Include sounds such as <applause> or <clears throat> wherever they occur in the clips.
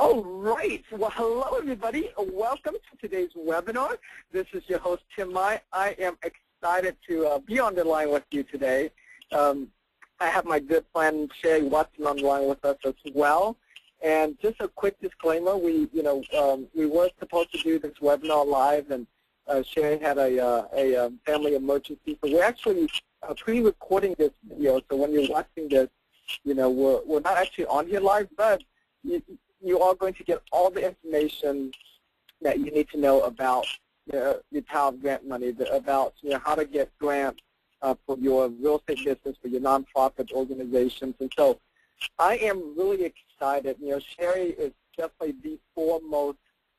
All right. Well, hello, everybody. Welcome to today's webinar. This is your host, Tim Mai. I am excited to uh, be on the line with you today. Um, I have my good friend Sherry Watson on the line with us as well. And just a quick disclaimer: we, you know, um, we were supposed to do this webinar live, and uh, had a, uh, a um, family emergency, so we're actually uh, pre-recording this video. So when you're watching this, you know, we're we're not actually on here live, but you, you are going to get all the information that you need to know about the power of grant money, the, about you know, how to get grants uh, for your real estate business, for your nonprofit organizations. And so I am really excited. You know, Sherry is definitely the foremost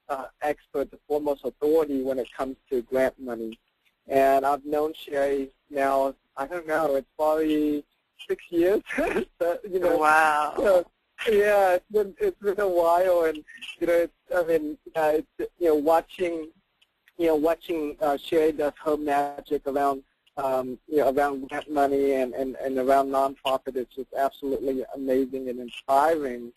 uh, expert, the foremost authority when it comes to grant money. And I've known Sherry now, I don't know, it's probably six years. <laughs> so, you know, wow. You know, yeah, it's been it's been a while, and you know, it's, I mean, uh, it's, you know, watching, you know, watching uh, Sherry does her magic around, um, you know, around grant money and and and around nonprofit is just absolutely amazing and inspiring.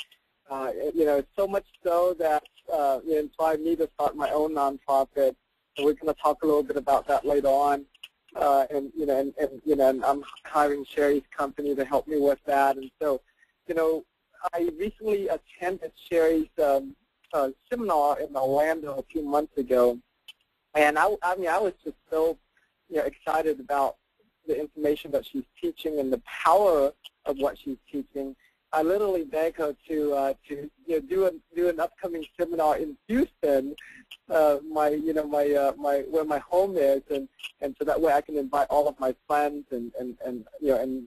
Uh, you know, it's so much so that uh, it inspired me to start my own nonprofit. And we're going to talk a little bit about that later on. Uh, and you know, and, and you know, and I'm hiring Sherry's company to help me with that. And so, you know, I recently attended Sherry's um, uh, seminar in Orlando a few months ago, and I, I mean, I was just so you know, excited about the information that she's teaching and the power of what she's teaching. I literally begged her to uh, to you know, do a, do an upcoming seminar in Houston, uh, my you know my uh, my where my home is, and and so that way I can invite all of my friends and and and you know and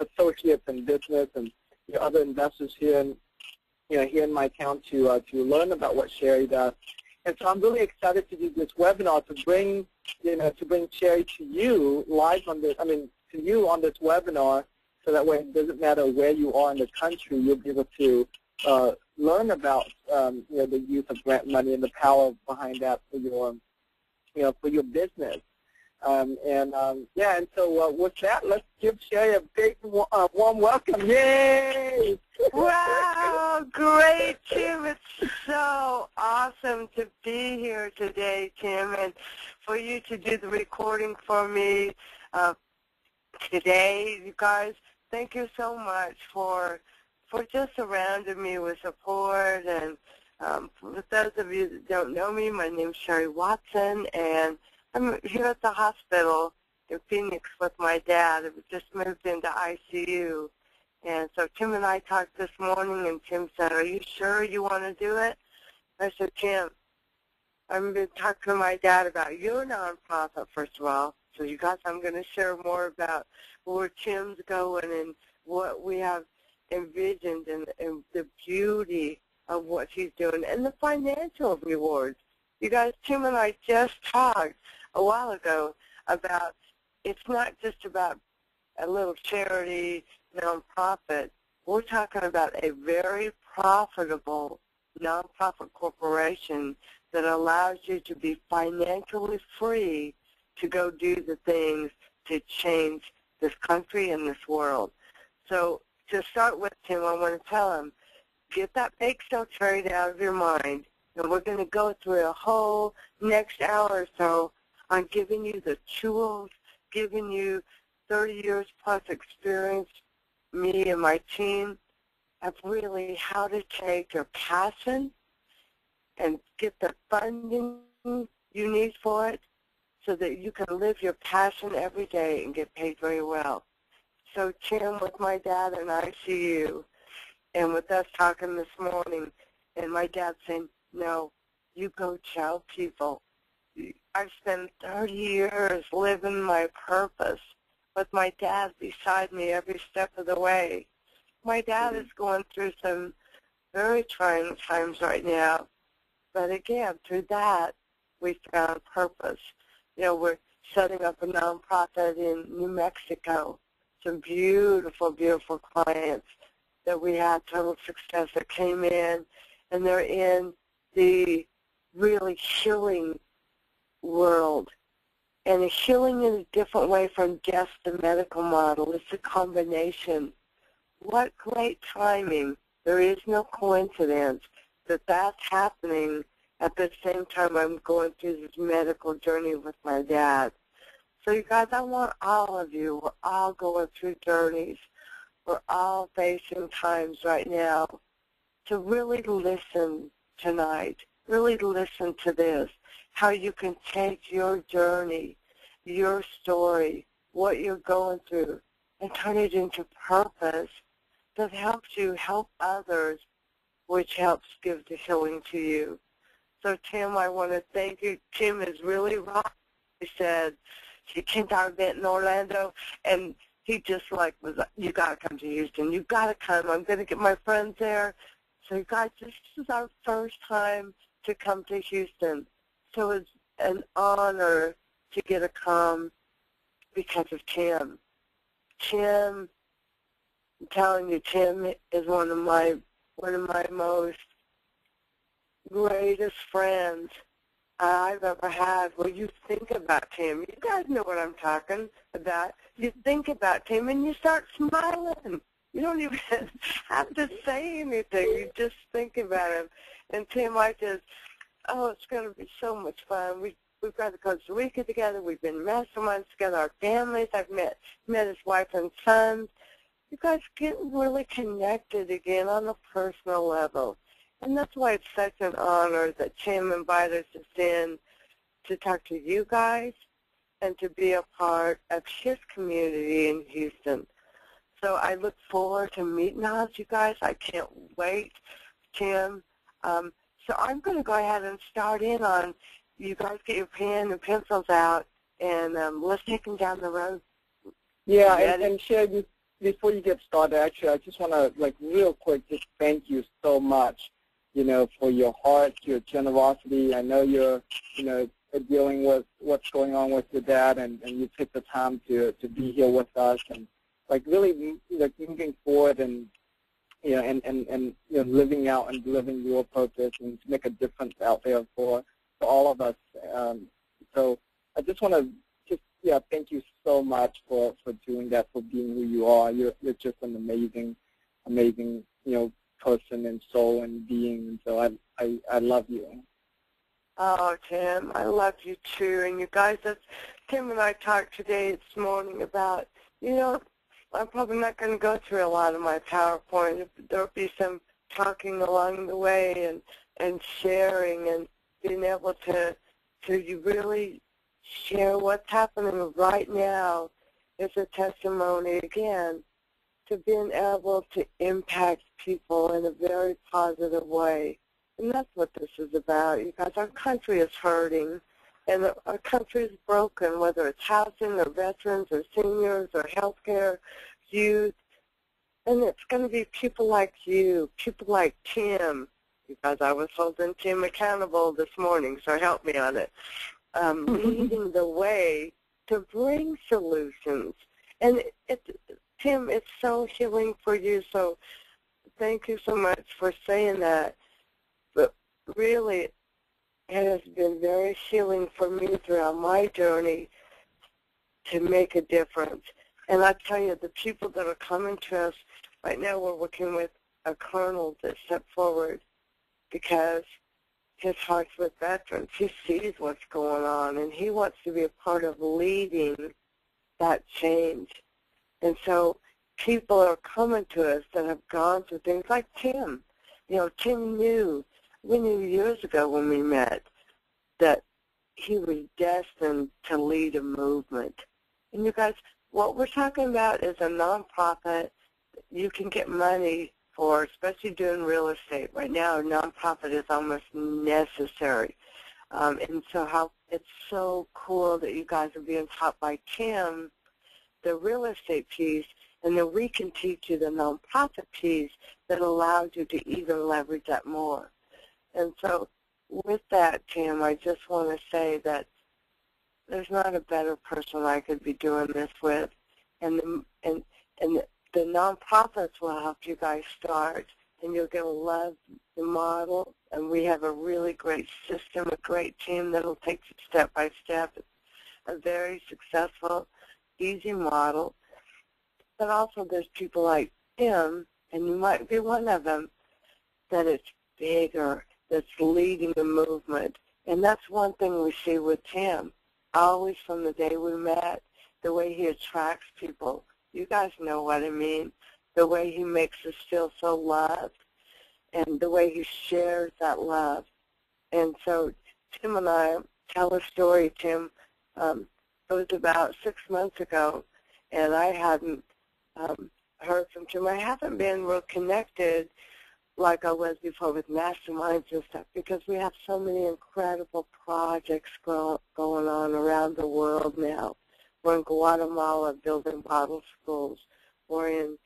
associates in business and you know, other investors here in you know here in my town to uh, to learn about what Sherry does. And so I'm really excited to do this webinar to bring you know to bring Sherry to you live on this. I mean to you on this webinar, so that way it doesn't matter where you are in the country, you'll be able to uh, learn about um, you know the use of grant money and the power behind that for your you know for your business. Um, and um, yeah, and so uh, with that, let's give Sherry a big uh, warm welcome. Yay! <laughs> Wow, great, Tim. It's so awesome to be here today, Tim, and for you to do the recording for me uh, today, you guys. Thank you so much for for just surrounding me with support. And um, for those of you that don't know me, my name is Sherry Watson, and Um, I'm here at the hospital in Phoenix with my dad. We just moved into ICU. And so Tim and I talked this morning, and Tim said, are you sure you want to do it? I said, Tim, I've been talking to my dad about your nonprofit, first of all. So you guys, I'm going to share more about where Tim's going and what we have envisioned and, and the beauty of what he's doing and the financial rewards. You guys, Tim and I just talked a while ago about it's not just about a little charity nonprofit. We're talking about a very profitable nonprofit corporation that allows you to be financially free to go do the things to change this country and this world. So to start with, Tim, I want to tell him, get that bake sale trade out of your mind. And we're going to go through a whole next hour or so on giving you the tools, giving you 30 years plus experience, me and my team, of really how to take your passion and get the funding you need for it so that you can live your passion every day and get paid very well. So Tim, with my dad and ICU, and with us talking this morning, and my dad saying, no, you go tell people I've spent 30 years living my purpose with my dad beside me every step of the way. My dad mm-hmm. is going through some very trying times right now, but again, through that, we found purpose. You know, we're setting up a nonprofit in New Mexico. Some beautiful, beautiful clients that we had total success that came in, and they're in the really healing world. And healing in a different way from just the medical model. It's a combination. What great timing. There is no coincidence that that's happening at the same time I'm going through this medical journey with my dad. So you guys, I want all of you, we're all going through journeys. We're all facing times right now to really listen tonight. Really listen to this, how you can take your journey, your story, what you're going through, and turn it into purpose that helps you help others, which helps give the healing to you. So Tim, I want to thank you. Tim is really right. He said he came to our event in Orlando, and he just like was, like, you got to come to Houston. You got to come. I'm going to get my friends there. So guys, this is our first time to come to Houston. So it's an honor to get to come because of Tim. Tim, I'm telling you, Tim is one of my one of my most greatest friends I've ever had. Well, you think about Tim. You guys know what I'm talking about. You think about Tim and you start smiling. You don't even <laughs> have to say anything. You just think about him. And Tim, I just, oh, it's going to be so much fun. We we've got to Costa Rica together. We've been masterminds together. Our families. I've met met his wife and sons. You guys getting really connected again on a personal level. And that's why it's such an honor that Tim invited us in to talk to you guys and to be a part of his community in Houston. So I look forward to meeting all of you guys. I can't wait, Tim. Um, so I'm going to go ahead and start in on, you guys get your pen and pencils out, and um, let's take them down the road. Yeah, and, and Sherry, before you get started, actually, I just want to, like, real quick, just thank you so much you know, for your heart, your generosity. I know you're, you know, dealing with what's going on with your dad, and, and you took the time to, to be here with us, and like really, like moving forward, and you know, and and and you know, living out and living your purpose, and to make a difference out there for for all of us. Um, so I just want to just yeah, thank you so much for for doing that, for being who you are. You're you're just an amazing, amazing, you know, person and soul and being. And so I, I, I love you. Oh, Tim, I love you too. And you guys, that's, Tim and I talked today this morning about, you know, I'm probably not going to go through a lot of my PowerPoint. There'll be some talking along the way and, and sharing and being able to, to really share what's happening right now is a testimony again to being able to impact people in a very positive way. And that's what this is about. You guys, our country is hurting, and our country is broken, whether it's housing or veterans or seniors or healthcare, youth. And it's going to be people like you, people like Tim, because I was holding Tim accountable this morning, so help me on it, um, <laughs> leading the way to bring solutions. And it, it, Tim, it's so healing for you. So thank you so much for saying that. But really, it has been very healing for me throughout my journey to make a difference. And I tell you, the people that are coming to us right now, we're working with a colonel that stepped forward because his heart's with veterans. He sees what's going on, and he wants to be a part of leading that change. And so people are coming to us that have gone through things like Tim. You know, Tim knew, we knew years ago when we met that he was destined to lead a movement. And you guys, what we're talking about is a nonprofit you can get money for, especially doing real estate. Right now, a nonprofit is almost necessary. Um, and so how it's so cool that you guys are being taught by Tim the real estate piece, and then we can teach you the nonprofit piece that allows you to even leverage that more. And so with that, Tim, I just want to say that there's not a better person I could be doing this with. And the, and, and the nonprofits will help you guys start, and you're going to love the model. And we have a really great system, a great team that will take you step by step. It's a very successful easy model. But also there's people like him, and you might be one of them, that it's bigger, that's leading the movement. And that's one thing we see with Tim. Always from the day we met, the way he attracts people. You guys know what I mean. The way he makes us feel so loved and the way he shares that love. And so Tim and I tell a story, Tim. Um, it was about six months ago, and I hadn't um, heard from Tim. I haven't been real connected like I was before with masterminds and stuff because we have so many incredible projects go, going on around the world now. We're in Guatemala building Bible schools. We're in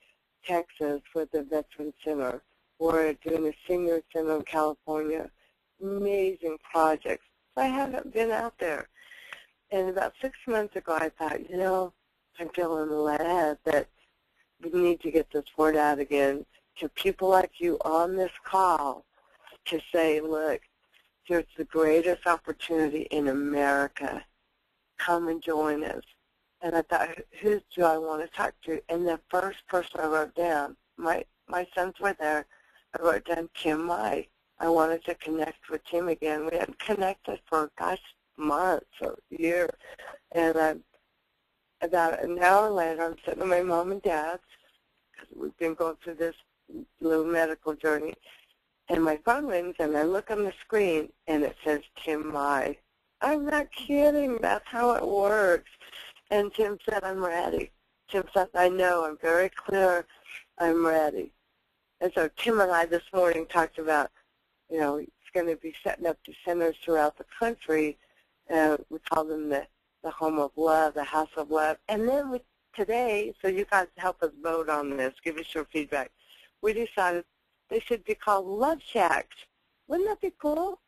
Texas with the Veteran Center. We're doing a senior center in California. Amazing projects. I haven't been out there. And about six months ago, I thought, you know, I'm feeling led that we need to get this word out again to people like you on this call to say, look, here's the greatest opportunity in America. Come and join us. And I thought, who do I want to talk to? And the first person I wrote down, my my sons were there. I wrote down Tim Mai. I wanted to connect with Tim again. We hadn't connected for gosh months or years. And um, about an hour later, I'm sitting with my mom and dad. because we've been going through this little medical journey. And my phone rings, and I look on the screen, and it says Tim Mai. I'm not kidding. That's how it works. And Tim said, I'm ready. Tim said, I know. I'm very clear. I'm ready. And so Tim and I this morning talked about, you know, he's going to be setting up the centers throughout the country. Uh, we call them the, the home of love, the house of love. And then we, today, so you guys help us vote on this, give us your feedback we decided they should be called love shacks. Wouldn't that be cool?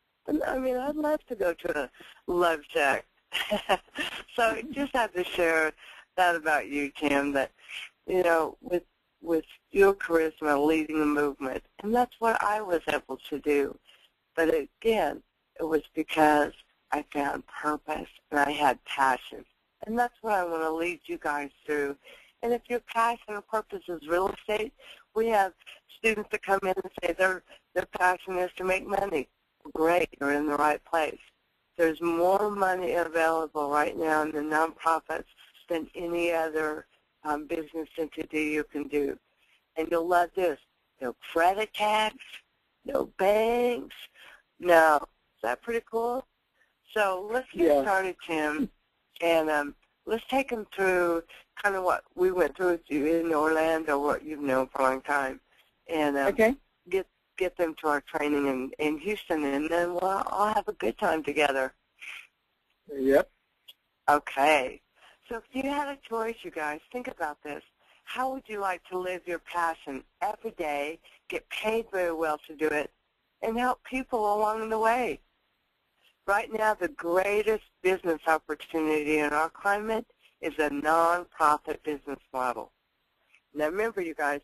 I mean, I'd love to go to a love shack. <laughs> so just had to share that about you, Tim, that, you know, with with your charisma leading the movement. And that's what I was able to do. But again, it was because I found purpose and I had passion. And that's what I want to lead you guys through. And if your passion or purpose is real estate, we have students that come in and say their their passion is to make money. Great, you're in the right place. There's more money available right now in the nonprofits than any other um, business entity you can do. And you'll love this. No credit tax, no banks. No. Is that pretty cool? So let's get yeah. started, Tim. And um, let's take them through kind of what we went through with you in Orlando, what you've known for a long time, and um, okay. get get them to our training in, in Houston, and then we'll all have a good time together. Yep. Okay. So if you had a choice, you guys, think about this. How would you like to live your passion every day, get paid very well to do it, and help people along the way? Right now, the greatest business opportunity in our climate is a nonprofit business model. Now remember, you guys,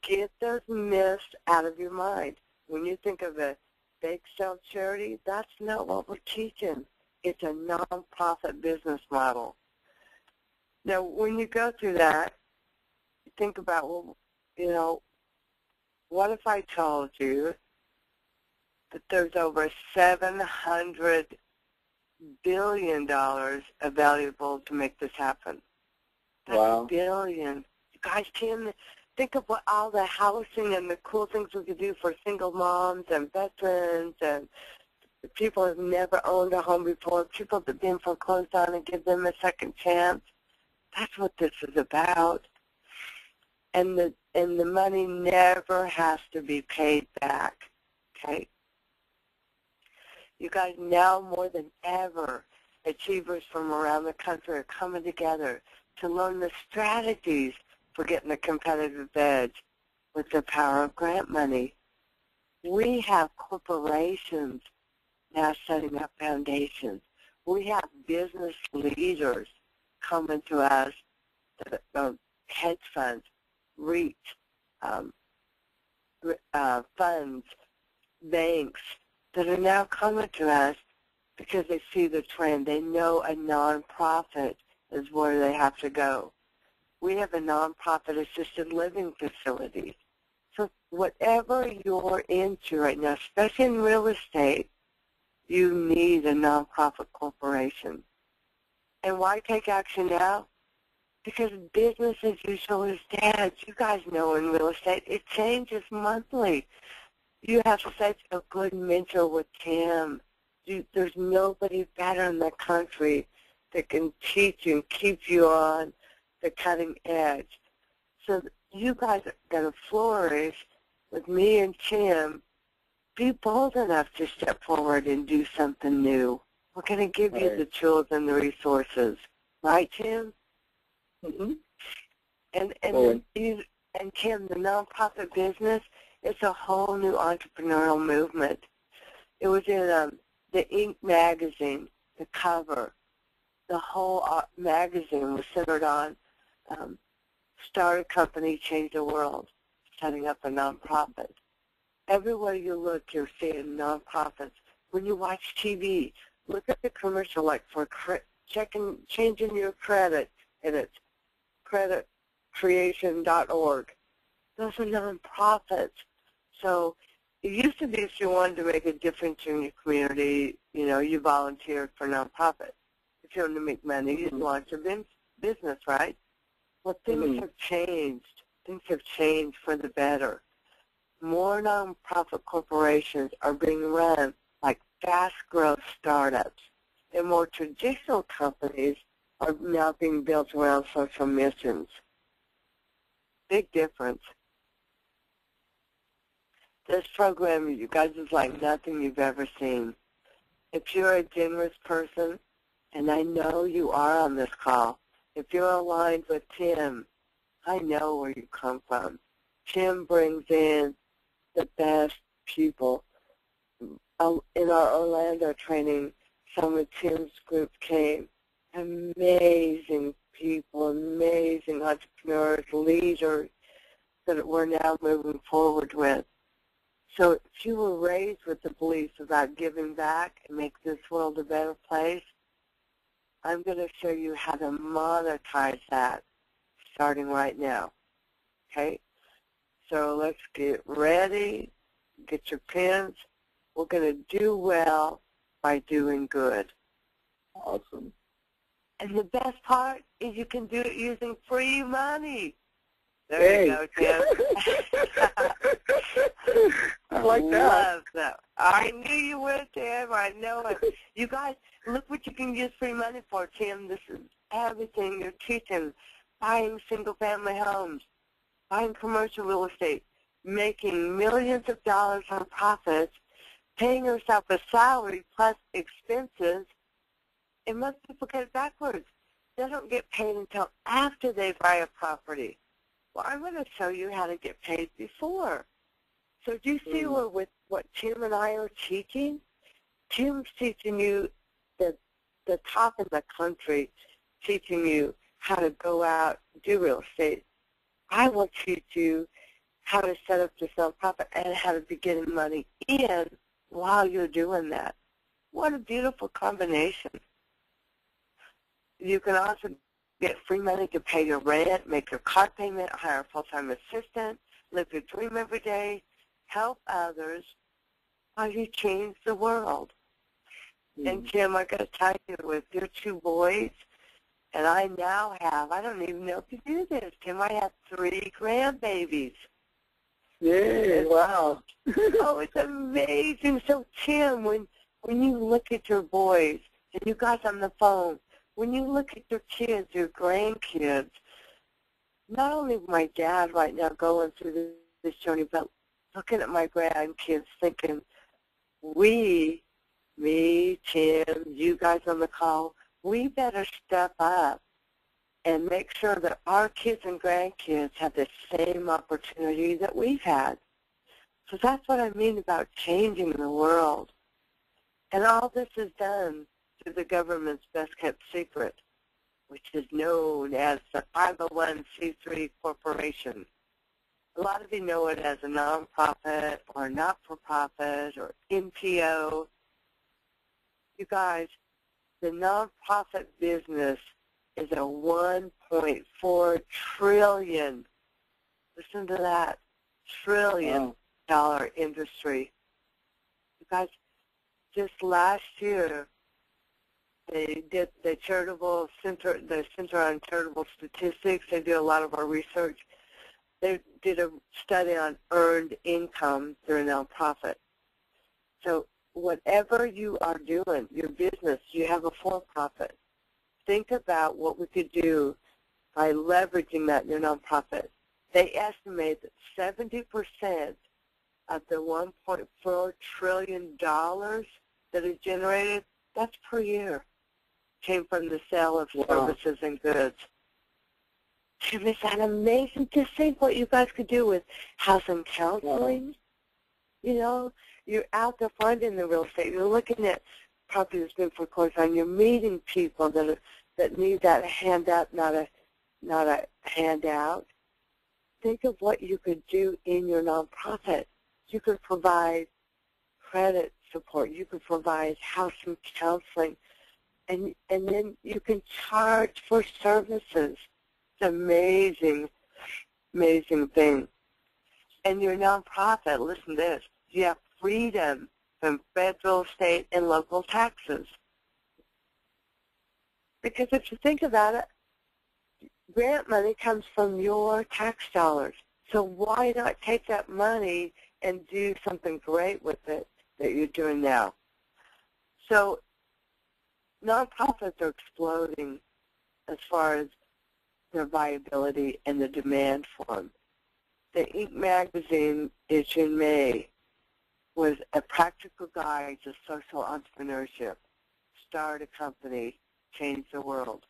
get those myths out of your mind. When you think of a bake sale charity, that's not what we're teaching. It's a nonprofit business model. Now, when you go through that, think about, well, you know, what if I told you that there's over 700 billion dollars available to make this happen. That's wow. a billion. Guys, Tim, think of what all the housing and the cool things we could do for single moms and veterans and people who've never owned a home before, people that have been foreclosed on and give them a second chance. That's what this is about. And the and the money never has to be paid back. Okay? You guys, now more than ever, achievers from around the country are coming together to learn the strategies for getting a competitive edge with the power of grant money. We have corporations now setting up foundations. We have business leaders coming to us, uh, hedge funds, REIT, um, uh, funds, banks, that are now coming to us because they see the trend. They know a nonprofit is where they have to go. We have a nonprofit assisted living facility. So whatever you're into right now, especially in real estate, you need a nonprofit corporation. And why take action now? Because business as usual is dead. You guys know in real estate, it changes monthly. You have such a good mentor with Tim. You, there's nobody better in the country that can teach you and keep you on the cutting edge. So you guys are going to flourish with me and Tim. Be bold enough to step forward and do something new. We're going to give right. you the tools and the resources. Right, Tim? Mm-hmm. And, and, and Tim, the nonprofit business, it's a whole new entrepreneurial movement. It was in um, the Inc. magazine, the cover. The whole magazine was centered on um, start a company, change the world, setting up a nonprofit. Everywhere you look, you're seeing nonprofits. When you watch TV, look at the commercial like for checking, changing your credit, and it's creditcreation.org. Those are nonprofits. So it used to be if you wanted to make a difference in your community, you know, you volunteered for nonprofit. If you wanted to make money, you mm-hmm. launch a business, right? Well, things mm-hmm. have changed. Things have changed for the better. More nonprofit corporations are being run like fast growth startups, and more traditional companies are now being built around social missions. Big difference. This program, you guys, is like nothing you've ever seen. If you're a generous person, and I know you are on this call, if you're aligned with Tim, I know where you come from. Tim brings in the best people. In our Orlando training, some of Tim's group came. Amazing people, amazing entrepreneurs, leaders that we're now moving forward with. So if you were raised with the beliefs about giving back and make this world a better place, I'm going to show you how to monetize that starting right now. Okay? So let's get ready. Get your pens. We're going to do well by doing good. Awesome. And the best part is you can do it using free money. There hey. you go, Tim. <laughs> I like that. Love that. I knew you would, Tim. I know it. You guys, look what you can use free money for, Tim. This is everything you're teaching. Buying single-family homes, buying commercial real estate, making millions of dollars on profits, paying yourself a salary plus expenses, and most people get it backwards. They don't get paid until after they buy a property. Well, I'm going to show you how to get paid before. So do you see mm. where with what Tim and I are teaching? Tim's teaching you the the top of the country, teaching you how to go out do real estate. I will teach you how to set up your nonprofit and how to be getting money in while you're doing that. What a beautiful combination. You can also get free money to pay your rent, make your car payment, hire a full-time assistant, live your dream every day, help others while you change the world. Mm. And Tim, I got to tell you, with your two boys, and I now have, I don't even know if you do this, Tim, I have three grandbabies. Yeah, wow. <laughs> oh, it's amazing. So, Tim, when when you look at your boys, and you guys on the phone, when you look at your kids, your grandkids, not only my dad right now going through this journey, but looking at my grandkids thinking, we, me, Tim, you guys on the call, we better step up and make sure that our kids and grandkids have the same opportunity that we've had. So that's what I mean about changing the world. And all this is done through the government's best-kept secret, which is known as the 501c3 corporation. A lot of you know it as a nonprofit or not-for-profit or NPO. You guys, the nonprofit business is a 1.4 trillion, listen to that, trillion dollar industry. You guys, just last year, they did the charitable center, the Center on Charitable Statistics. They do a lot of our research. They did a study on earned income through a nonprofit. So whatever you are doing, your business, you have a for-profit. Think about what we could do by leveraging that in your nonprofit. They estimate that 70% of the $1.4 trillion that is generated, that's per year, came from the sale of wow. services and goods. Isn't that amazing? to think what you guys could do with housing counseling. Wow. You know, you're out there finding the real estate. You're looking at property that's been foreclosed on. You're meeting people that are, that need that handout, not a not a handout. Think of what you could do in your nonprofit. You could provide credit support. You could provide housing counseling, and and then you can charge for services. It's amazing, amazing thing. And your nonprofit, listen to this, you have freedom from federal, state, and local taxes. Because if you think about it, grant money comes from your tax dollars. So why not take that money and do something great with it that you're doing now? So nonprofits are exploding as far as their viability and the demand for them. The Inc. magazine issue in May was a practical guide to social entrepreneurship. Start a company, change the world.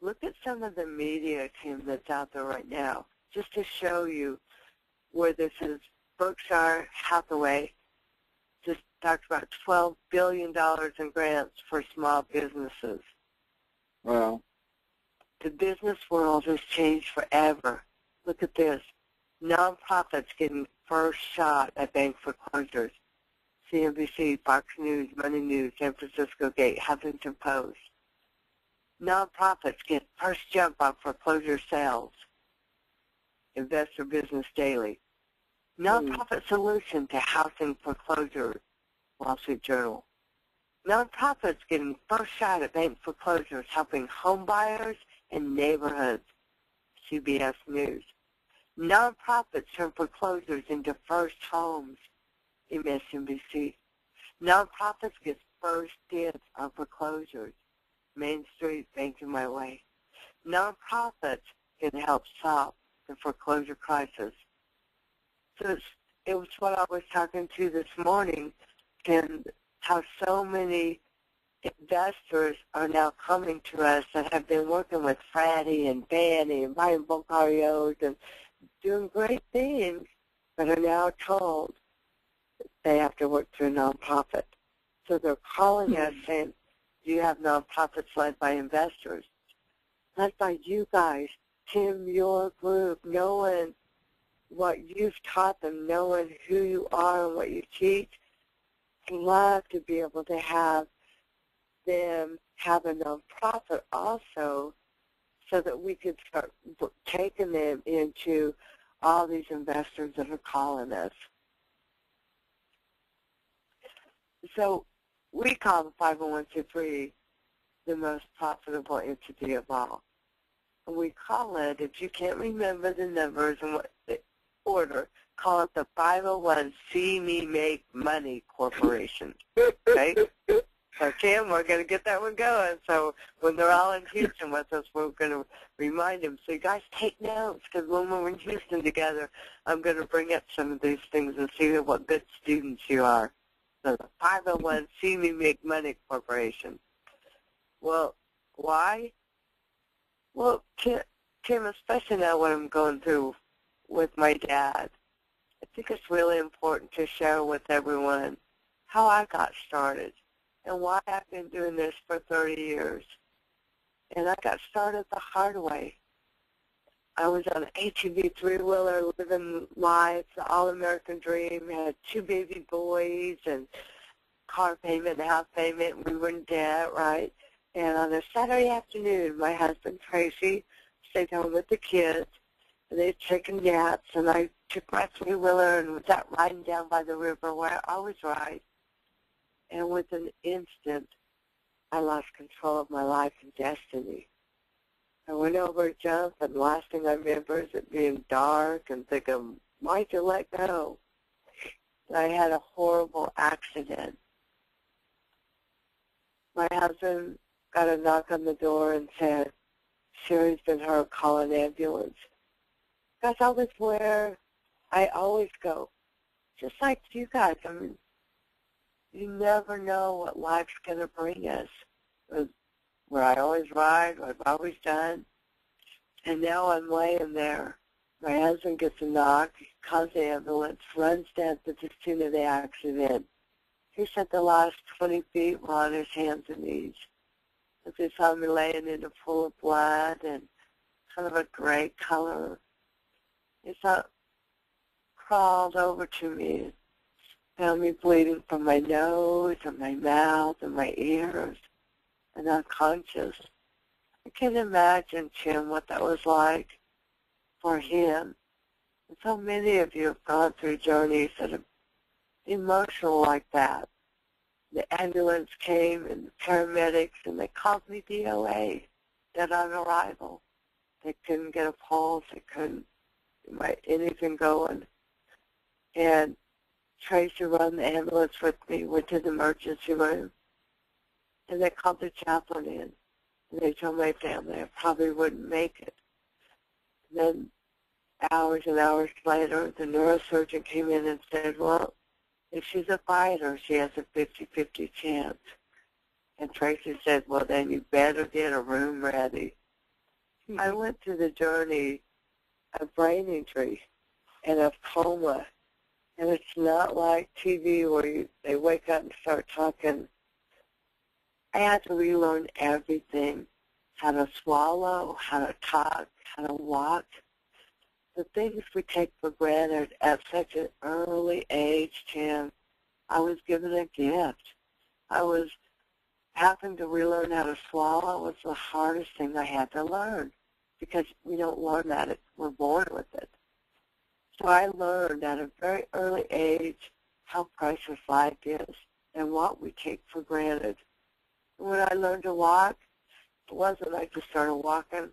Look at some of the media, Tim, that's out there right now, just to show you where this is. Berkshire Hathaway talked about $12 billion in grants for small businesses. Wow. The business world has changed forever. Look at this. Nonprofits getting first shot at bank foreclosures. CNBC, Fox News, Money News, San Francisco Gate, Huffington Post. Nonprofits get first jump on foreclosure sales. Investor Business Daily. Nonprofit mm. solution to housing foreclosure, Wall Street Journal. Nonprofits getting first shot at bank foreclosures, helping homebuyers and neighborhoods, CBS News. Nonprofits turn foreclosures into first homes, MSNBC. Nonprofits get first dibs on foreclosures, Main Street Banking My Way. Nonprofits can help solve the foreclosure crisis. So it was what I was talking to this morning, and how so many investors are now coming to us that have been working with Freddie and Fannie and bulk REOs and doing great things, but are now told they have to work through a nonprofit. So they're calling us hmm. saying, do you have nonprofits led by investors? Led by you guys, Tim, your group, knowing what you've taught them, knowing who you are and what you teach. Love to be able to have them have a nonprofit also so that we could start taking them into all these investors that are calling us. So we call the 501c3 the most profitable entity of all. And we call it, if you can't remember the numbers and what the order, call it the 501 See Me Make Money Corporation. Okay? So Tim, we're going to get that one going. So when they're all in Houston with us, we're going to remind them. So you guys take notes because when we're in Houston together, I'm going to bring up some of these things and see what good students you are. So the 501 See Me Make Money Corporation. Well, why? Well, Tim, especially now what I'm going through with my dad, I think it's really important to share with everyone how I got started and why I've been doing this for 30 years. And I got started the hard way. I was on an ATV three-wheeler living life, the all-American dream, had two baby boys and car payment and house payment. We were in debt, right? And on a Saturday afternoon, my husband, Tracy, stayed home with the kids, and they'd taken naps, and I took my three-wheeler and was out riding down by the river where I always ride. And with an instant, I lost control of my life and destiny. I went over a jump, and the last thing I remember is it being dark and thinking, why'd you let go? I had a horrible accident. My husband got a knock on the door and said, Sherry's been hurt, call an ambulance. Because I was where I always go, just like you guys. I mean, you never know what life's going to bring us. Where I always ride, what I've always done. And now I'm laying there. My husband gets a knock, calls the ambulance, runs down to the scene of the accident. He said the last 20 feet were on his hands and knees. As he saw me laying in a pool of blood and kind of a gray color, saw, crawled over to me found me bleeding from my nose and my mouth and my ears and unconscious. I can imagine, Tim, what that was like for him. And so many of you have gone through journeys that are emotional like that. The ambulance came and the paramedics and they called me DOA, dead on arrival. They couldn't get a pulse. They couldn't get anything going. And Tracy run the ambulance with me, went to the emergency room, and they called the chaplain in. And they told my family I probably wouldn't make it. And then hours and hours later, the neurosurgeon came in and said, well, if she's a fighter, she has a 50-50 chance. And Tracy said, well, then you better get a room ready. Mm-hmm. I went through the journey of brain injury and of coma and it's not like TV where you, they wake up and start talking. I had to relearn everything, how to swallow, how to talk, how to walk. The things we take for granted at such an early age, Tim, I was given a gift. I was having to relearn how to swallow was the hardest thing I had to learn because we don't learn that. It's, We're born with it. So I learned at a very early age how precious life is and what we take for granted. When I learned to walk, it wasn't like I just started walking.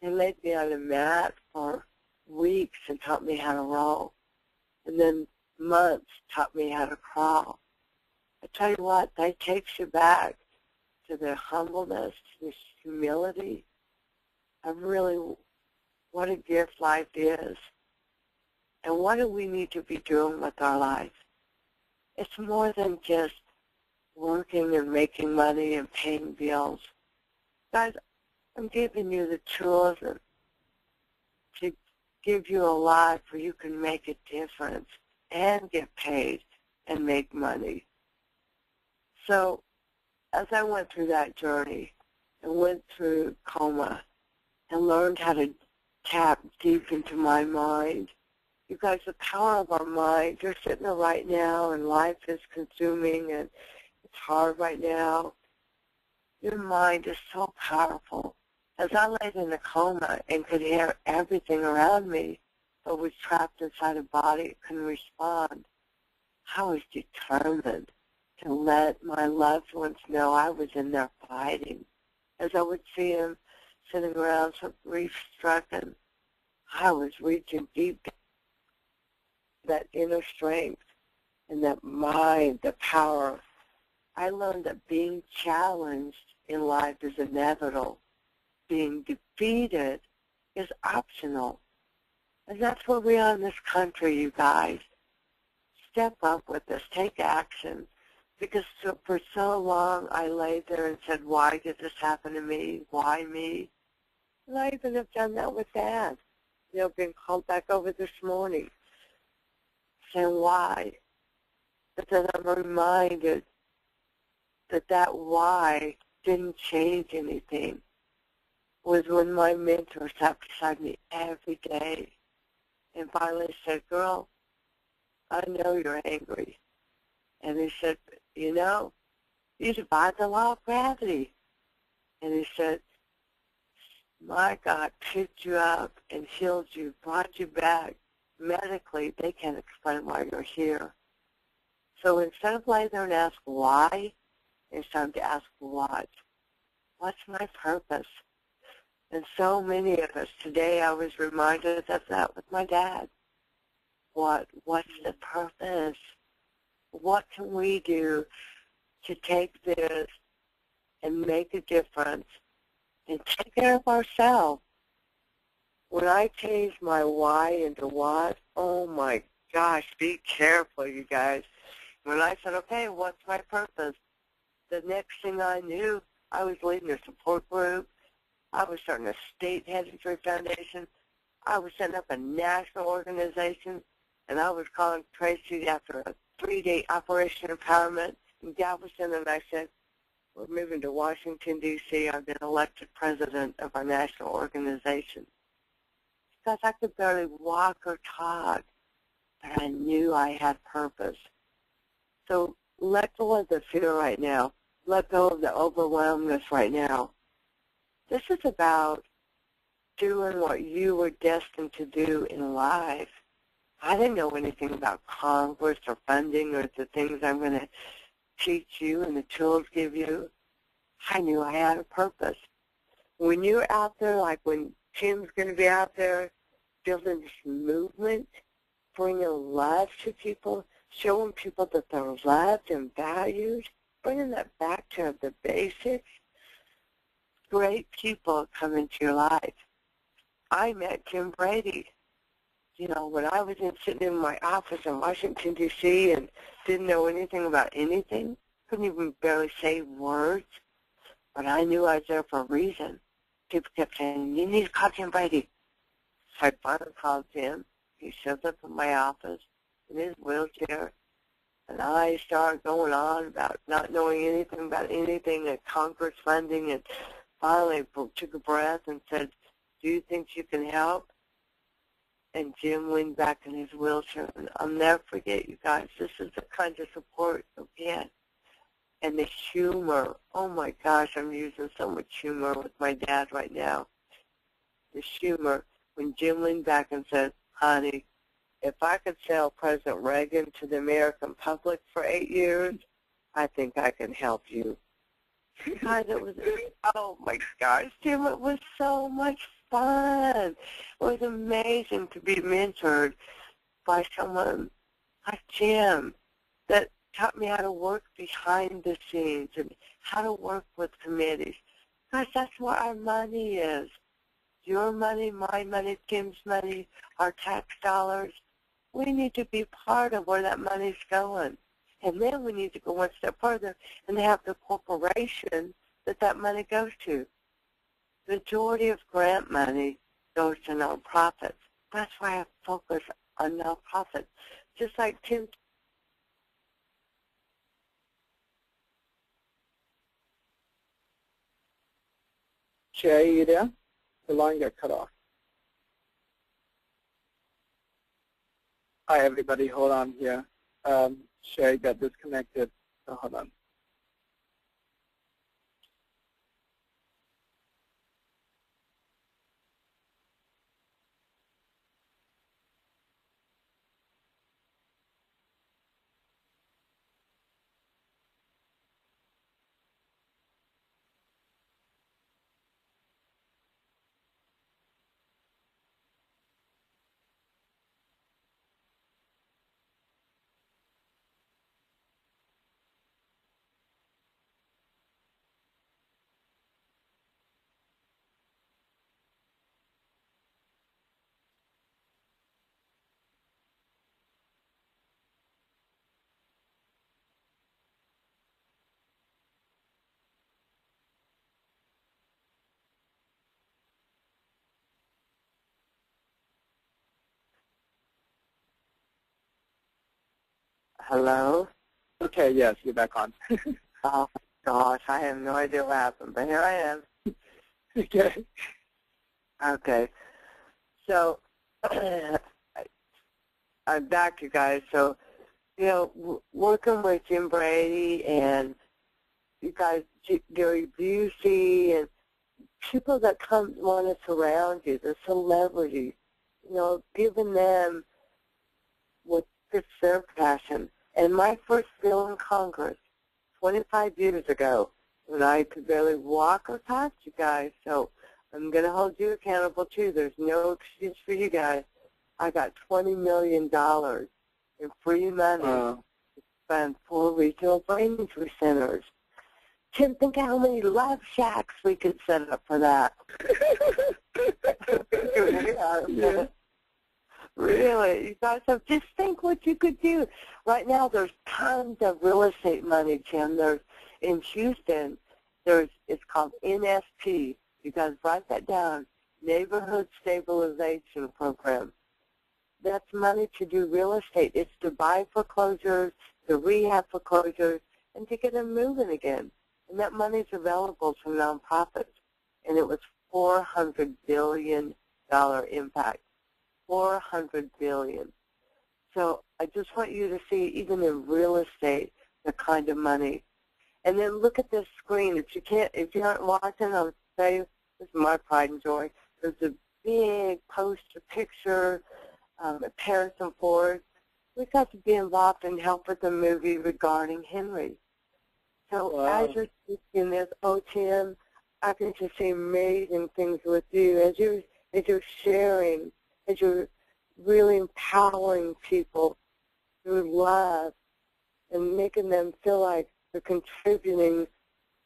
They laid me on a mat for weeks and taught me how to roll. And then months taught me how to crawl. I tell you what, that takes you back to the humbleness, to the humility of really what a gift life is. And what do we need to be doing with our life? It's more than just working and making money and paying bills. Guys, I'm giving you the tools to give you a life where you can make a difference and get paid and make money. So as I went through that journey and went through coma and learned how to tap deep into my mind you guys, the power of our mind. You're sitting there right now, and life is consuming, and it's hard right now. Your mind is so powerful. As I laid in a coma and could hear everything around me, but was trapped inside a body, couldn't respond, I was determined to let my loved ones know I was in there fighting. As I would see them sitting around so grief-stricken, I was reaching deep that inner strength and that mind, the power. I learned that being challenged in life is inevitable. Being defeated is optional. And that's where we are in this country, you guys. Step up with this. Take action. Because for so long I lay there and said, why did this happen to me? Why me? And I even have done that with Dad. You know, being called back over this morning And why. But then I'm reminded that that why didn't change anything was when my mentor sat beside me every day and finally said, girl, I know you're angry. And he said, you know, you defy the law of gravity. And he said, my God picked you up and healed you, brought you back medically, they can't explain why you're here. So instead of laying there and ask why, it's time to ask what. What's my purpose? And so many of us today, I was reminded of that with my dad. What? What's the purpose? What can we do to take this and make a difference and take care of ourselves? When I changed my why into what, oh my gosh, be careful, you guys. When I said, okay, what's my purpose? The next thing I knew, I was leading a support group. I was starting a state head injury foundation. I was setting up a national organization, and I was calling Tracy after a three-day Operation Empowerment in Galveston, and I said, we're moving to Washington, D.C. I've been elected president of our national organization because I could barely walk or talk, but I knew I had purpose. So let go of the fear right now. Let go of the overwhelmness right now. This is about doing what you were destined to do in life. I didn't know anything about Congress or funding or the things I'm going to teach you and the tools give you. I knew I had a purpose. When you're out there, like when Tim's going to be out there building this movement, bringing love to people, showing people that they're loved and valued, bringing that back to the basics, great people come into your life. I met Jim Brady. You know, when I was in, sitting in my office in Washington, D.C. and didn't know anything about anything, couldn't even barely say words, but I knew I was there for a reason. People kept saying, you need to call Jim Brady. So I finally called Jim. He shows up in my office in his wheelchair, and I started going on about not knowing anything about anything at Congress funding, and finally took a breath and said, do you think you can help? And Jim leaned back in his wheelchair, and I'll never forget, you guys, this is the kind of support you get. And the humor, oh my gosh, I'm using so much humor with my dad right now. The humor, when Jim leaned back and said, honey, if I could sell President Reagan to the American public for eight years, I think I can help you. God, it was, oh my gosh, Jim, it was so much fun. It was amazing to be mentored by someone like Jim that taught me how to work behind the scenes and how to work with committees. Because that's where our money is. Your money, my money, Tim's money, our tax dollars. We need to be part of where that money's going. And then we need to go one step further and have the corporation that that money goes to. Majority of grant money goes to nonprofits. That's why I focus on nonprofits. Just like Tim Sherry, you there? The line got cut off. Hi, everybody. Hold on here. Um, Sherry got disconnected. So hold on. Hello? Okay, yes, you're back on. <laughs> oh, gosh, I have no idea what happened, but here I am. okay. Okay. So, <clears throat> I'm back, you guys. So, you know, working with Jim Brady and you guys, Gary Busey and people that come want to surround you, the celebrities, you know, giving them what fits their passion. And my first bill in Congress, 25 years ago, when I could barely walk or talk, you guys, so I'm going to hold you accountable too. There's no excuse for you guys. I got $20 million in free money uh, to spend for regional brain injury centers. Tim, think how many love shacks we could set up for that. <laughs> <laughs> yeah. Really, you guys have just think what you could do. Right now, there's tons of real estate money, Tim. There's in Houston. There's it's called NSP. You guys write that down. Neighborhood Stabilization Program. That's money to do real estate. It's to buy foreclosures, to rehab foreclosures, and to get them moving again. And that money is available to nonprofits. And it was $400 billion impact. 400 billion. So I just want you to see, even in real estate, the kind of money. And then look at this screen. If you can't, if you aren't watching, I'll say this is my pride and joy. There's a big poster picture um, at Harrison Ford. We got to be involved and help with the movie regarding Henry. So wow. as you're speaking this, oh Tim, I can just see amazing things with you as you as you're sharing, as you're really empowering people through love and making them feel like they're contributing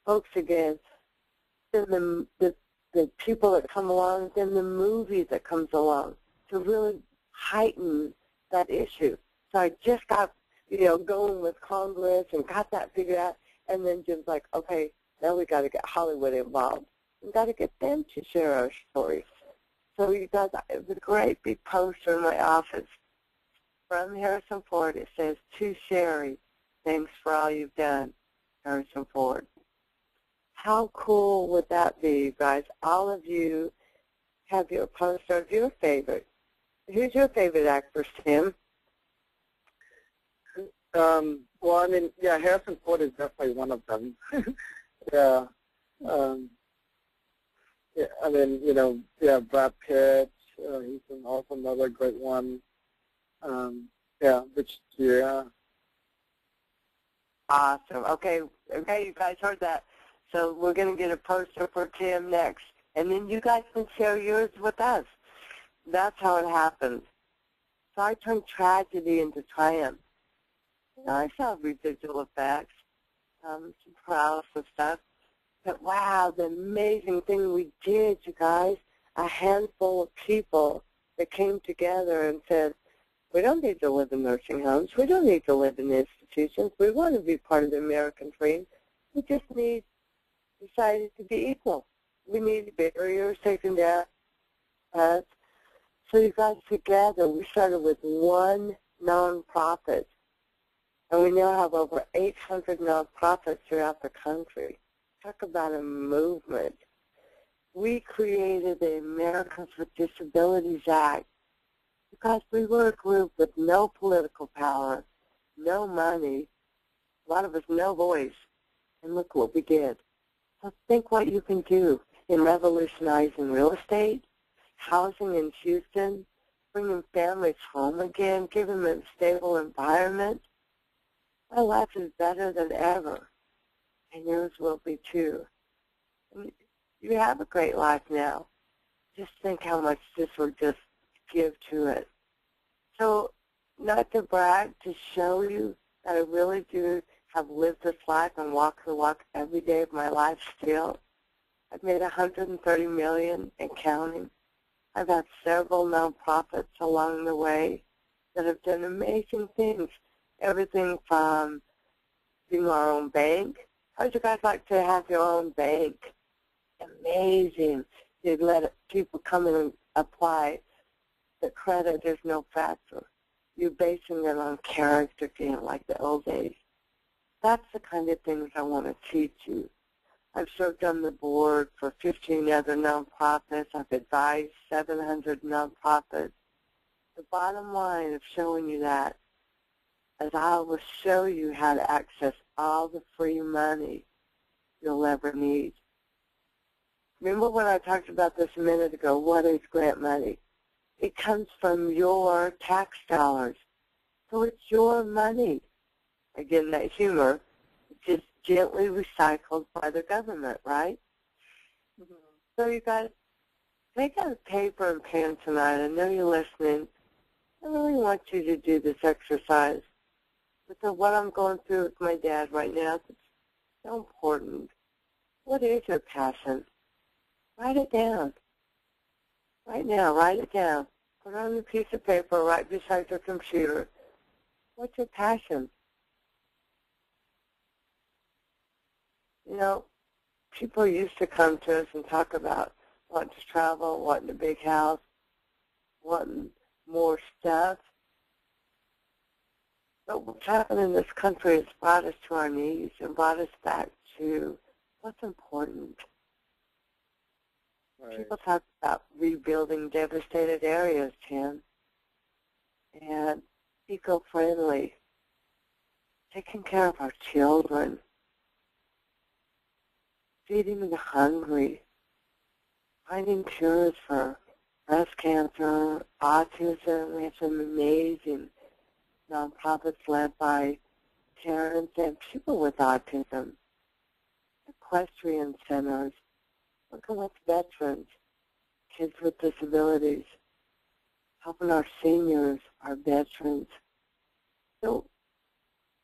folks again. Then the, the the people that come along, then the movie that comes along to really heighten that issue. So I just got, you know, going with Congress and got that figured out. And then Jim's like, okay, now we got to get Hollywood involved. We got to get them to share our stories. So you guys, it a great big poster in my office from Harrison Ford. It says, to Sherry, thanks for all you've done, Harrison Ford. How cool would that be, you guys? All of you have your poster of your favorite. Who's your favorite actor, Tim? Um, well, I mean, yeah, Harrison Ford is definitely one of them. <laughs> yeah. Um, yeah, I mean, you know, yeah, Brad Pitt, uh, he's an, also another great one. Um, yeah, Rich yeah. Awesome. Okay, okay, you guys heard that. So we're going to get a poster for Tim next, and then you guys can share yours with us. That's how it happens. So I turned tragedy into triumph. I saw residual effects, um, some paralysis stuff. Wow, the amazing thing we did, you guys, a handful of people that came together and said, we don't need to live in nursing homes. We don't need to live in institutions. We want to be part of the American dream. We just need decided to be equal. We need barriers taken down. So you guys together, we started with one nonprofit and we now have over 800 nonprofits throughout the country. Talk about a movement. We created the Americans with Disabilities Act because we were a group with no political power, no money, a lot of us no voice, and look what we did. So think what you can do in revolutionizing real estate, housing in Houston, bringing families home again, giving them a stable environment, my life is better than ever, and yours will be too. You have a great life now. Just think how much this will just give to it. So not to brag, to show you that I really do have lived this life and walk the walk every day of my life still. I've made 130 million and counting. I've had several nonprofits along the way that have done amazing things everything from being our own bank. How'd you guys like to have your own bank? Amazing. You'd let people come in and apply. The credit is no factor. You're basing it on character again, like the old days. That's the kind of things I want to teach you. I've served on the board for 15 other nonprofits. I've advised 700 nonprofits. The bottom line of showing you that as I will show you how to access all the free money you'll ever need. remember when I talked about this a minute ago, what is grant money? It comes from your tax dollars. So it's your money. Again, that humor, just gently recycled by the government, right? Mm-hmm. So you guys, take out a paper and pen tonight. I know you're listening. I really want you to do this exercise. Because what I'm going through with my dad right now, it's so important. What is your passion? Write it down. Right now, write it down. Put it on a piece of paper right beside your computer. What's your passion? You know, people used to come to us and talk about wanting to travel, wanting a big house, wanting more stuff. But what's happened in this country has brought us to our knees and brought us back to what's important. Right. People talk about rebuilding devastated areas, Tim, and eco-friendly, taking care of our children, feeding the hungry, finding cures for breast cancer, autism. We have some amazing nonprofits led by parents and people with autism, equestrian centers, working with veterans, kids with disabilities, helping our seniors, our veterans. So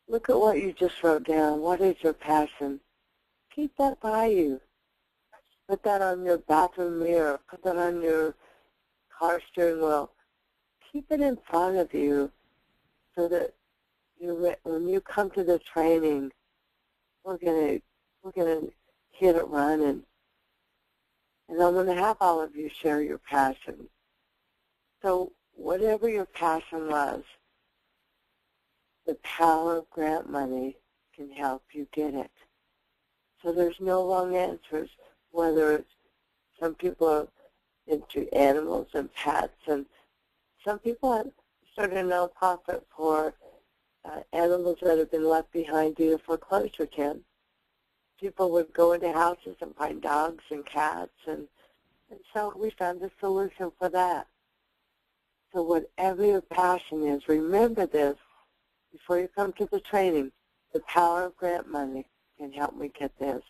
look at what you just wrote down. What is your passion? Keep that by you. Put that on your bathroom mirror. Put that on your car steering wheel. Keep it in front of you so that you, when you come to the training, we're gonna we're gonna hit it running. And I'm gonna have all of you share your passion. So whatever your passion was, the power of grant money can help you get it. So there's no wrong answers, whether it's some people are into animals and pets, and some people a nonprofit for uh, animals that have been left behind due to foreclosure camp. People would go into houses and find dogs and cats, and, and so we found a solution for that. So whatever your passion is, remember this before you come to the training. The power of grant money can help me get this.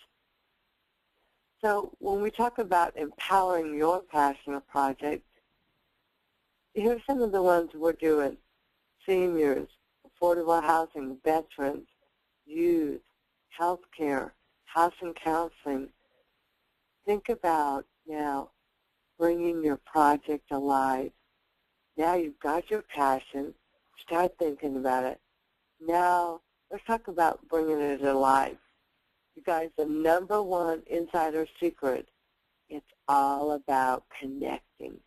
So when we talk about empowering your passion or project, here's some of the ones we're doing. Seniors, affordable housing, veterans, youth, healthcare, housing counseling. Think about now bringing your project alive. Now you've got your passion. Start thinking about it. Now let's talk about bringing it alive. You guys, the number one insider secret, it's all about connecting.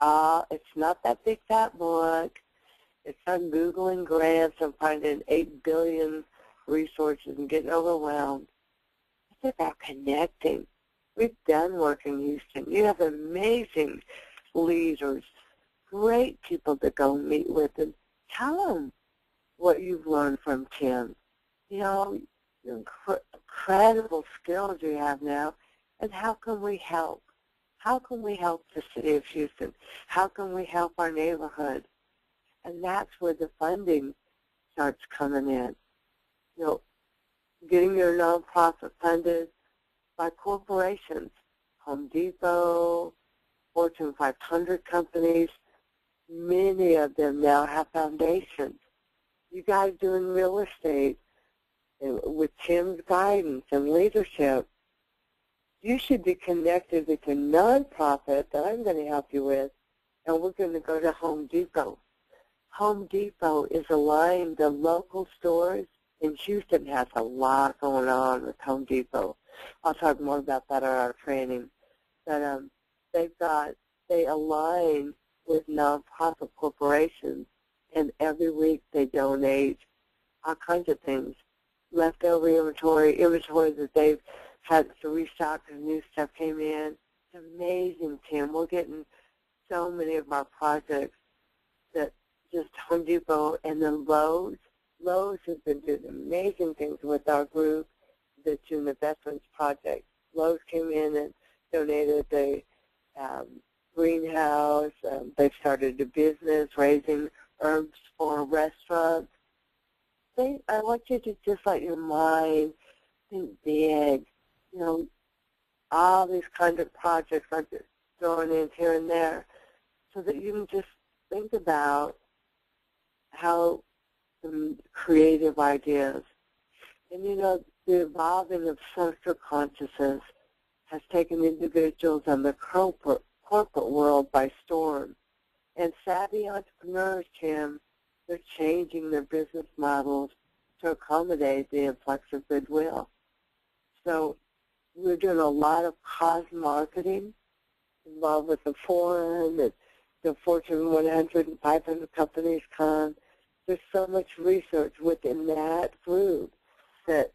It's it's not that big fat book. It's not Googling grants and finding 8 billion resources and getting overwhelmed. It's about connecting. We've done work in Houston. You have amazing leaders, great people to go meet with and tell them what you've learned from Tim. You know, incredible skills you have now, and how can we help? How can we help the city of Houston? How can we help our neighborhood? And that's where the funding starts coming in. You know, getting your nonprofit funded by corporations, Home Depot, Fortune 500 companies, many of them now have foundations. You guys doing real estate, eh, with Tim's guidance and leadership, you should be connected with a nonprofit that I'm going to help you with, and we're going to go to Home Depot. Home Depot is aligned. The local stores in Houston has a lot going on with Home Depot. I'll talk more about that at our training. But um, they've got they align with nonprofit corporations, and every week they donate all kinds of things leftover inventory, inventory that they've had to restock and new stuff came in. It's amazing, Tim. We're getting so many of our projects that just Home Depot and then Lowe's. Lowe's has been doing amazing things with our group the Veterans Project. Lowe's came in and donated the um, greenhouse. Um, they've started a business raising herbs for restaurants. Think, I want you to just let your mind think big. You know, all these kind of projects are just thrown in here and there so that you can just think about how some creative ideas. And you know, the evolving of social consciousness has taken individuals and the corporate, corporate world by storm. And savvy entrepreneurs, Tim, they're changing their business models to accommodate the influx of goodwill. So we're doing a lot of cause marketing involved with the forum and the Fortune 100 and 500 companies come. There's so much research within that group that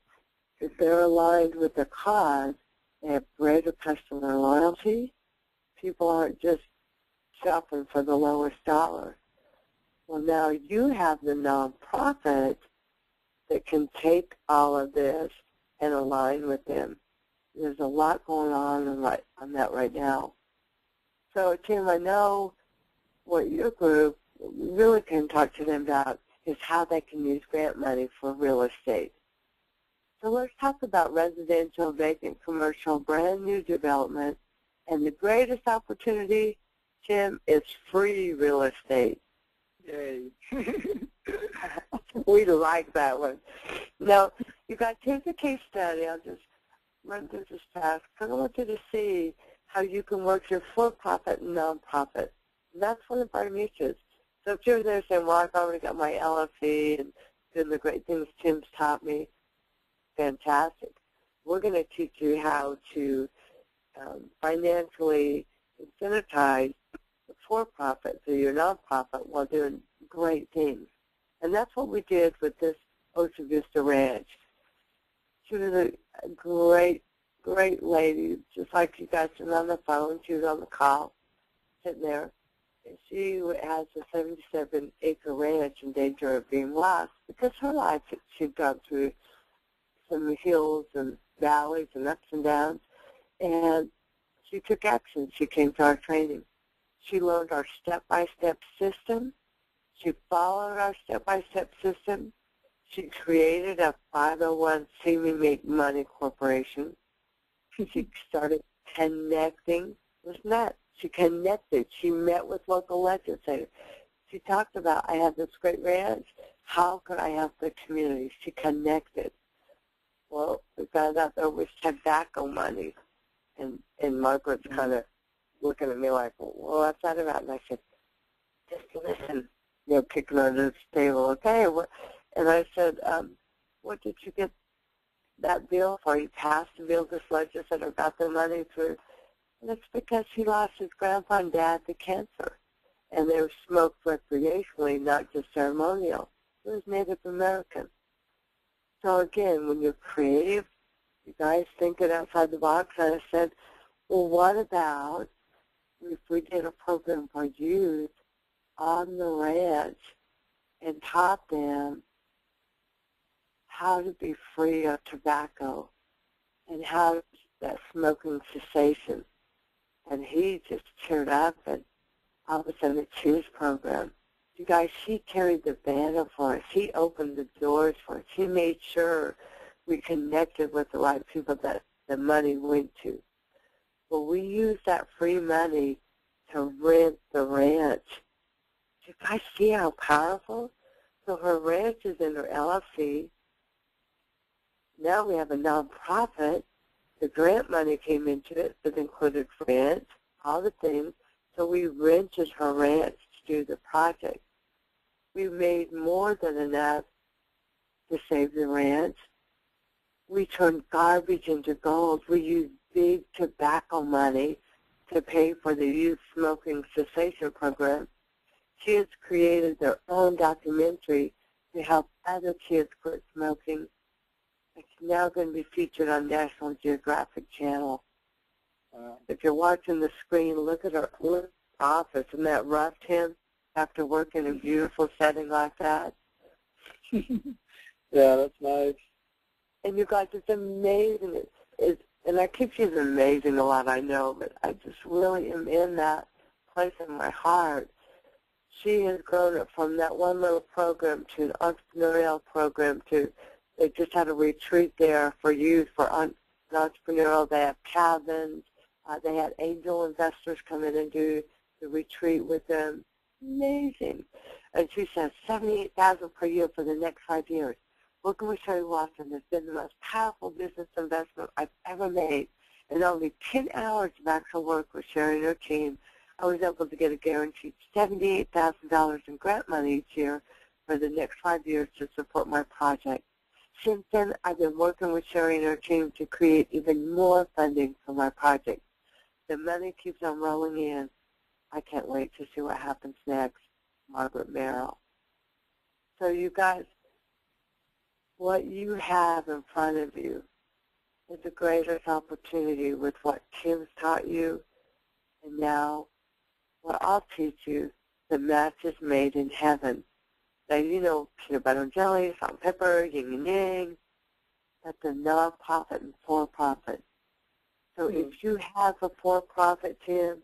if they're aligned with the cause, they have greater customer loyalty. People aren't just shopping for the lowest dollar. Well, now you have the nonprofit that can take all of this and align with them. There's a lot going on on that right now. So, Tim, I know what your group really can talk to them about is how they can use grant money for real estate. So let's talk about residential, vacant, commercial, brand new development. And the greatest opportunity, Tim, is free real estate. Yay. <laughs> <laughs> we like that one. Now, you guys, here's a case study. I'll just run through this fast because I want you to see how you can work your for-profit and non-profit. And that's one of our niches. So if you're there saying, well, I've already got my LLC and doing the great things Tim's taught me, fantastic. We're going to teach you how to um, financially incentivize the for-profit through your nonprofit while doing great things. And that's what we did with this Ocean Vista Ranch. Was a great, great lady, just like you guys are on the phone. She was on the call, sitting there. And she has a 77-acre ranch in danger of being lost because her life, she'd gone through some hills and valleys and ups and downs. And she took action. She came to our training. She learned our step-by-step system. She followed our step-by-step system. She created a 501c We Make Money Corporation. She <laughs> started connecting with that. She connected. She met with local legislators. She talked about, I have this great ranch. How could I help the community? She connected. Well, we found out there was tobacco money. And, and Margaret's mm-hmm. kind of looking at me like, well, what's that about? And I said, just listen. You know, kicking under the table. Okay. What? And I said, um, what did you get that bill for? You passed the bill this legislator got the money through. And it's because he lost his grandpa and dad to cancer. And they were smoked recreationally, not just ceremonial. It was Native American. So again, when you're creative, you guys thinking outside the box, and I said, well, what about if we did a program for youth on the ranch and taught them how to be free of tobacco and how that smoking cessation. And he just cheered up and all of a sudden it's his program. You guys, he carried the banner for us. He opened the doors for us. He made sure we connected with the right people that the money went to. Well, we used that free money to rent the ranch. Do you guys see how powerful? So her ranch is in her LLC. Now we have a nonprofit. The grant money came into it that included rent, all the things. So we rented her ranch to do the project we made more than enough to save the ranch. We turned garbage into gold. We used big tobacco money to pay for the youth smoking cessation program. Kids created their own documentary to help other kids quit smoking. It's now going to be featured on National Geographic Channel. Uh, if you're watching the screen, look at our office. Isn't that rough, Tim? after work in a beautiful setting like that. <laughs> yeah, that's nice. And you guys, it's amazing. It's, it's and I keep using amazing a lot, I know, but I just really am in that place in my heart. She has grown it from that one little program to an entrepreneurial program to they just had a retreat there for youth for un, entrepreneurial. They have cabins. Uh, they had angel investors come in and do the retreat with them. Amazing. And she says 78000 per year for the next five years. Working with Sherry Watson has been the most powerful business investment I've ever made. In only 10 hours of actual work with Sherry and her team, I was able to get a guaranteed $78,000 in grant money each year for the next five years to support my project. Since then, I've been working with Sherry and her team to create even more funding for my project. The money keeps on rolling in. I can't wait to see what happens next. Margaret Merrill. So you guys, what you have in front of you is the greatest opportunity with what Tim's taught you and now what I'll teach you, the match is made in heaven. Now you know peanut butter and jelly, salt and pepper, yin and yang. That's a non-profit and for-profit. So mm -hmm. if you have a for-profit, Tim,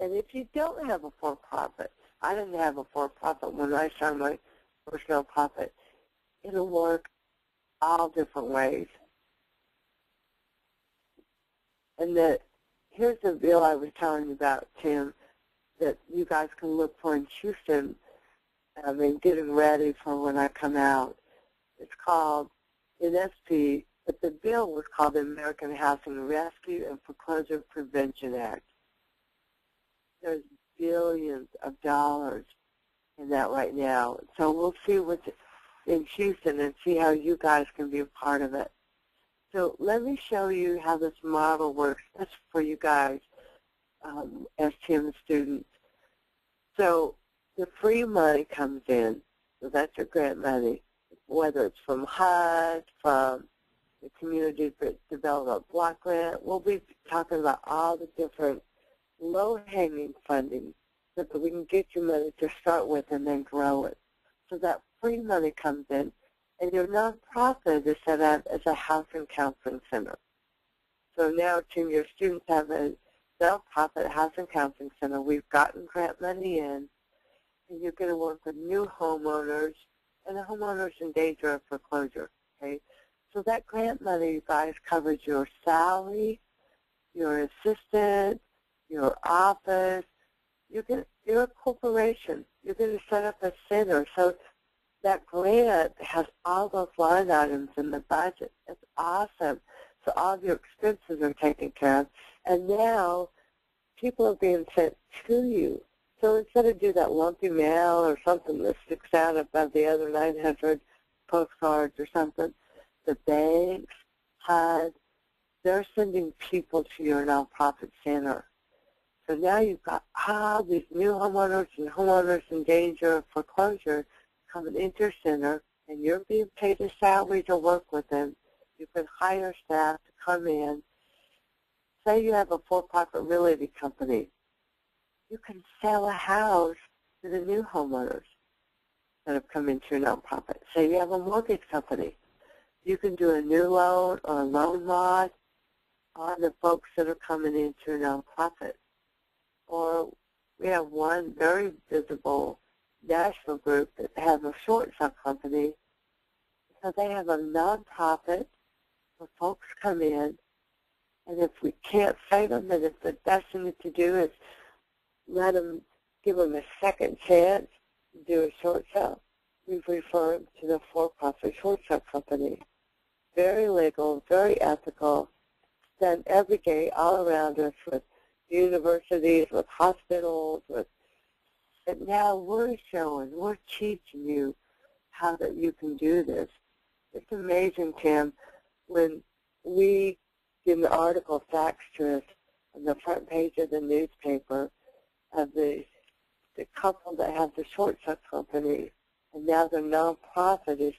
and if you don't have a for-profit, I didn't have a for-profit when I started my first non-profit. It'll work all different ways. And that here's the bill I was telling you about, Tim, that you guys can look for in Houston. I mean, getting ready for when I come out. It's called NSP, but the bill was called the American Housing Rescue and Foreclosure Prevention Act. There's billions of dollars in that right now. So we'll see what's in Houston and see how you guys can be a part of it. So let me show you how this model works. That's for you guys um, as Tim students. So the free money comes in. So that's your grant money, whether it's from HUD, from the Community Development Block Grant. We'll be talking about all the different low-hanging funding so that we can get you money to start with and then grow it. So that free money comes in, and your nonprofit is set up as a housing counseling center. So now, Tim, your students have a nonprofit housing counseling center. We've gotten grant money in, you're going to work with new homeowners and the homeowners in danger of foreclosure. Okay, so that grant money, you guys, covers your salary, your assistant, your office. You're you're a corporation. You're going to set up a center. So that grant has all those line items in the budget. It's awesome. So all of your expenses are taken care of. And now people are being sent to you. So instead of do that lumpy mail or something that sticks out above the other 900 postcards or something, the banks, HUD, they're sending people to your nonprofit center. So now you've got all these new homeowners and homeowners in danger of foreclosure coming into your center, and you're being paid a salary to work with them. You can hire staff to come in. Say you have a for-profit realty company. You can sell a house to the new homeowners that have come into your nonprofit. Say you have a mortgage company. You can do a new loan or a loan mod on the folks that are coming into your nonprofit. Or we have one very visible national group that has a short sale company. So they have a nonprofit where folks come in, and if we can't save them, then if the best thing to do is let them, give them a second chance do a short sale, we refer them to the for-profit short sale company. Very legal, very ethical, done every day all around us with universities, with hospitals, with but now we're showing, we're teaching you how that you can do this. It's amazing, Tim, when we get an article faxed to us on the front page of the newspaper of the the couple that have the short sale company, and now their nonprofit is,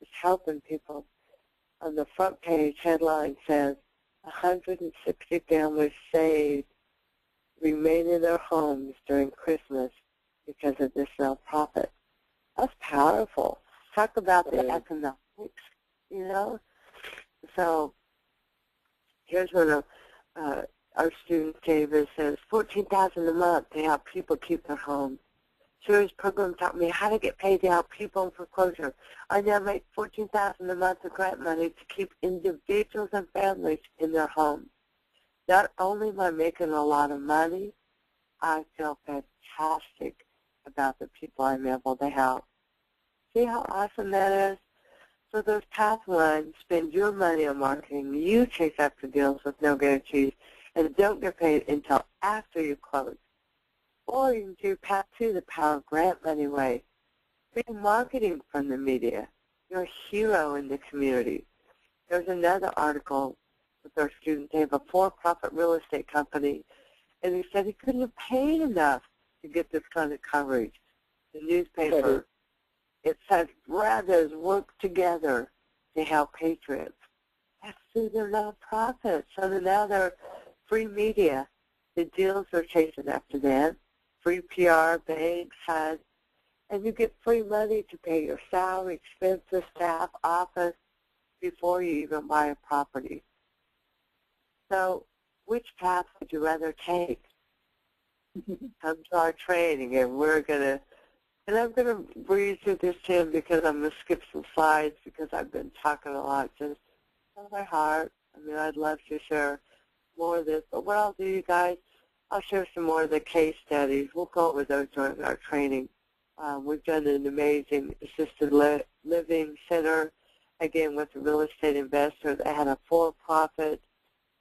is helping people. On the front page headline says, 160 families saved remain in their homes during Christmas because of this nonprofit. That's powerful. Talk about the economics, you know. So here's one of uh, our students gave us says 14000 a month to help people keep their homes. Sherry's program taught me how to get paid to help people in foreclosure. I now make 14000 a month of grant money to keep individuals and families in their homes. Not only am I making a lot of money, I feel fantastic about the people I'm able to help. See how awesome that is? So those path one, spend your money on marketing. You chase after deals with no guarantees and don't get paid until after you close. Or you can do path two, the power grant money way. Be marketing from the media. You're a hero in the community. There's another article with our students. They have a for-profit real estate company, and he said he couldn't have paid enough to get this kind of coverage. The newspaper it says brothers work together to help patriots. That's through their nonprofit. So now they're free media. The deals are chasing after that. Free PR, banks, HUD. And you get free money to pay your salary, expenses, staff, office, before you even buy a property. So which path would you rather take? <laughs> Come to our training, and we're going to and I'm going to breeze through this, Tim, because I'm going to skip some slides because I've been talking a lot just from my heart. I mean, I'd love to share more of this. But what I'll do, you guys, I'll share some more of the case studies. We'll go over those during our training. Um, we've done an amazing assisted li living center, again, with a real estate investor that had a for-profit,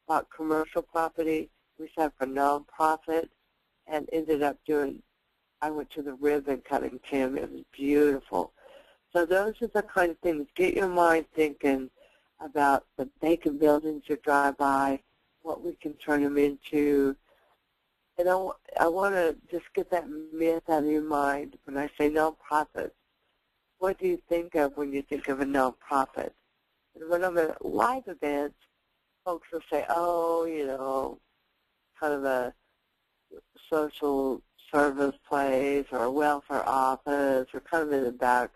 bought commercial property. We set up a nonprofit and ended up doing I went to the ribbon cutting, Tim. It was beautiful. So those are the kind of things. Get your mind thinking about the vacant buildings you drive by, what we can turn them into. And I, I want to just get that myth out of your mind when I say nonprofit. What do you think of when you think of a nonprofit? And when I'm at live events, folks will say, oh, you know, kind of a social service place or a welfare office or kind of in the back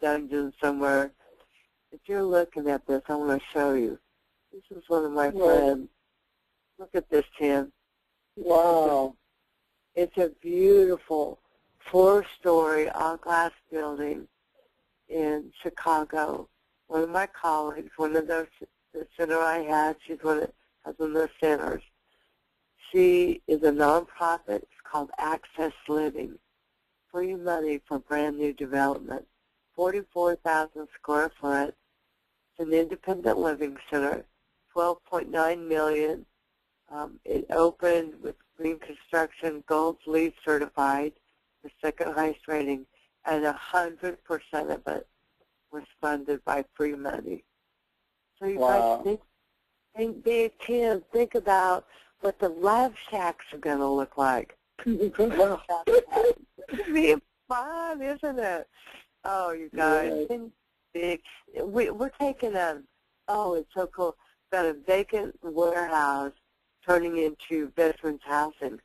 dungeon somewhere. If you're looking at this, I want to show you. This is one of my friends. Look at this, Tim. Wow. It's a beautiful four-story all-glass building in Chicago. One of my colleagues, one of those, the center I had, she's one of, has one of the centers. She is a nonprofit. It's called Access Living. Free money for brand new development. 44,000 square foot. It's an independent living center. 12.9 million. Um, it opened with green construction, gold LEED certified, the second highest rating, and 100% of it was funded by free money. So you wow. guys think, think big, Tim. Think about what the love shacks are going to look like. It'll be fun, isn't it? Oh, you guys, yeah. big. We, we're taking a, oh, it's so cool. Got a vacant warehouse turning into veterans housing.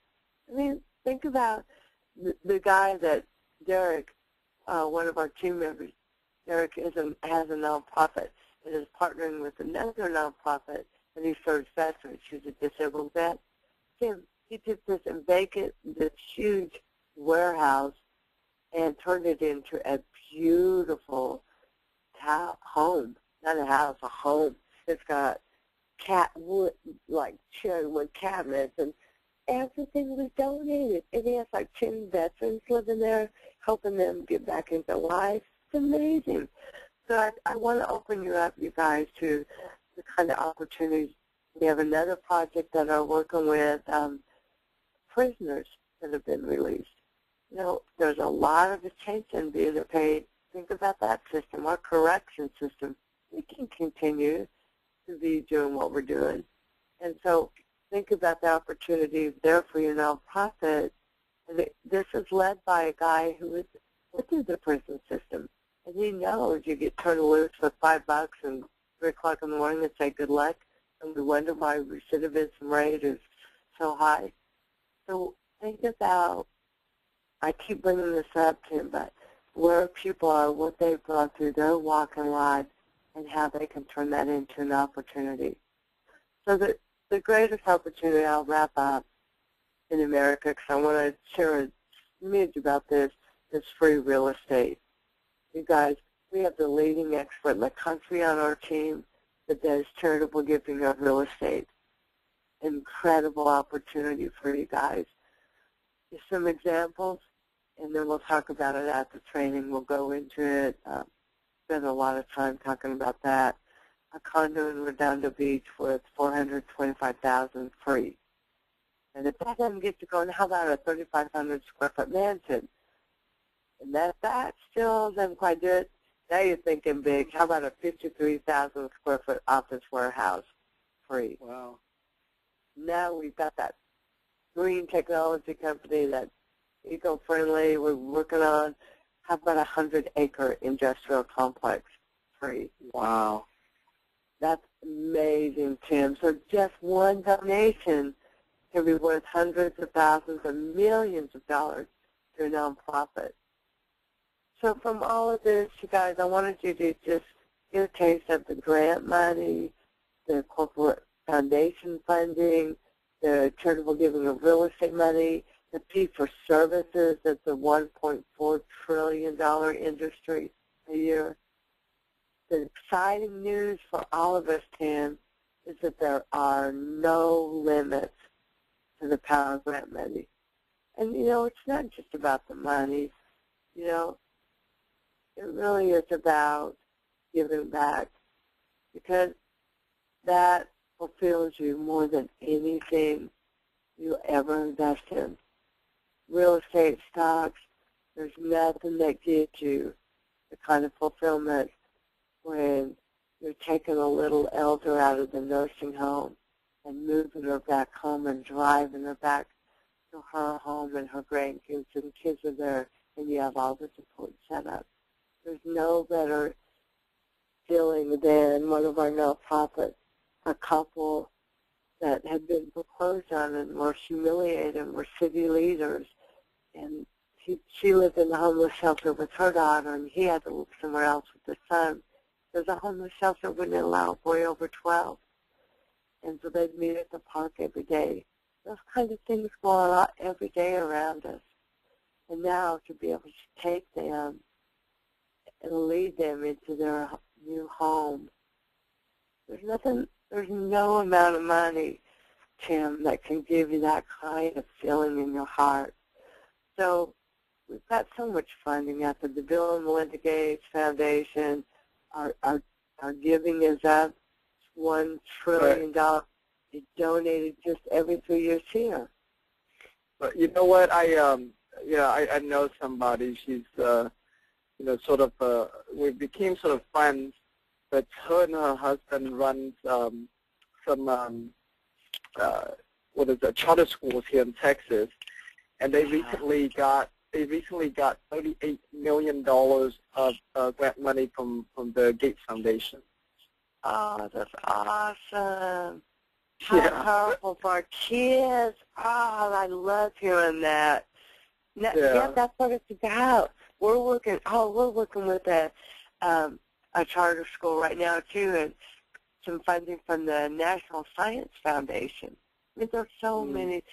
I mean, think about the, the guy that Derek, uh, one of our team members, Derek is a, has a nonprofit and is partnering with another nonprofit and he serves veterans. He's a disabled vet. Tim, he took this and vacant, this huge warehouse and turned it into a beautiful home. Not a house, a home. It's got cat wood, like cherry wood cabinets, and everything was donated. And he has like 10 veterans living there, helping them get back into life. It's amazing. So I, I want to open you up, you guys, to the kind of opportunities. We have another project that are working with um, prisoners that have been released. You know, there's a lot of attention being paid. Think about that system, our correction system. We can continue to be doing what we're doing. And so think about the opportunities there for your nonprofit. This is led by a guy who is within the prison system. And he knows you get turned loose for five bucks and 3 o'clock in the morning and say good luck, and we wonder why recidivism rate is so high. So think about, I keep bringing this up, Tim, but where people are, what they've gone through, their walk in life, and how they can turn that into an opportunity. So that the greatest opportunity, I'll wrap up in America because I want to share a smidge about this, is free real estate. You guys, we have the leading expert in the country on our team that does charitable giving of real estate. Incredible opportunity for you guys. Just some examples, and then we'll talk about it at the training. We'll go into it, uh, spend a lot of time talking about that. A condo in Redondo Beach worth 425000 free. And if that doesn't get you going, how about a 3,500 square foot mansion? And that that still doesn't quite do it. Now you're thinking big. How about a 53,000 square foot office warehouse free? Wow. Now we've got that green technology company that's eco-friendly. We're working on how about a 100-acre industrial complex free? Wow. That's amazing, Tim. So just one donation can be worth hundreds of thousands of millions of dollars to a nonprofit. So from all of this, you guys, I wanted you to just get a taste of the grant money, the corporate foundation funding, the charitable giving of real estate money, the fee for services that's a $1.4 trillion industry a year. The exciting news for all of us, Tim, is that there are no limits to the power of grant money. And, you know, it's not just about the money. You know, it really is about giving back because that fulfills you more than anything you ever invest in. Real estate stocks, there's nothing that gives you the kind of fulfillment when you're taking a little elder out of the nursing home and moving her back home and driving her back to her home and her grandkids and kids are there and you have all the support set up. There's no better feeling than one of our nonprofits, a couple that had been foreclosed on and were humiliated were city leaders. And he, she lived in the homeless shelter with her daughter, and he had to live somewhere else with the son. There's a homeless shelter wouldn't allow a boy over 12 and so they'd meet at the park every day. Those kinds of things go on every day around us. And now to be able to take them and lead them into their new home, there's nothing, there's no amount of money, Tim, that can give you that kind of feeling in your heart. So we've got so much funding out there. The Bill and Melinda Gates Foundation, our, our, our giving is up one trillion dollars is donated just every three years here. But you know what? I um yeah I, I know somebody. She's uh you know sort of uh we became sort of friends. But her and her husband runs um some um uh what is it charter schools here in Texas, and they recently got they recently got $38 million of uh, grant money from, from the Gates Foundation. Oh, that's awesome. <laughs> How yeah. powerful for our kids. Oh, I love hearing that. Now, yeah. yeah, that's what it's about. We're working. Oh, we're working with a um, a charter school right now too, and some funding from the National Science Foundation. I mean, there's so mm. many.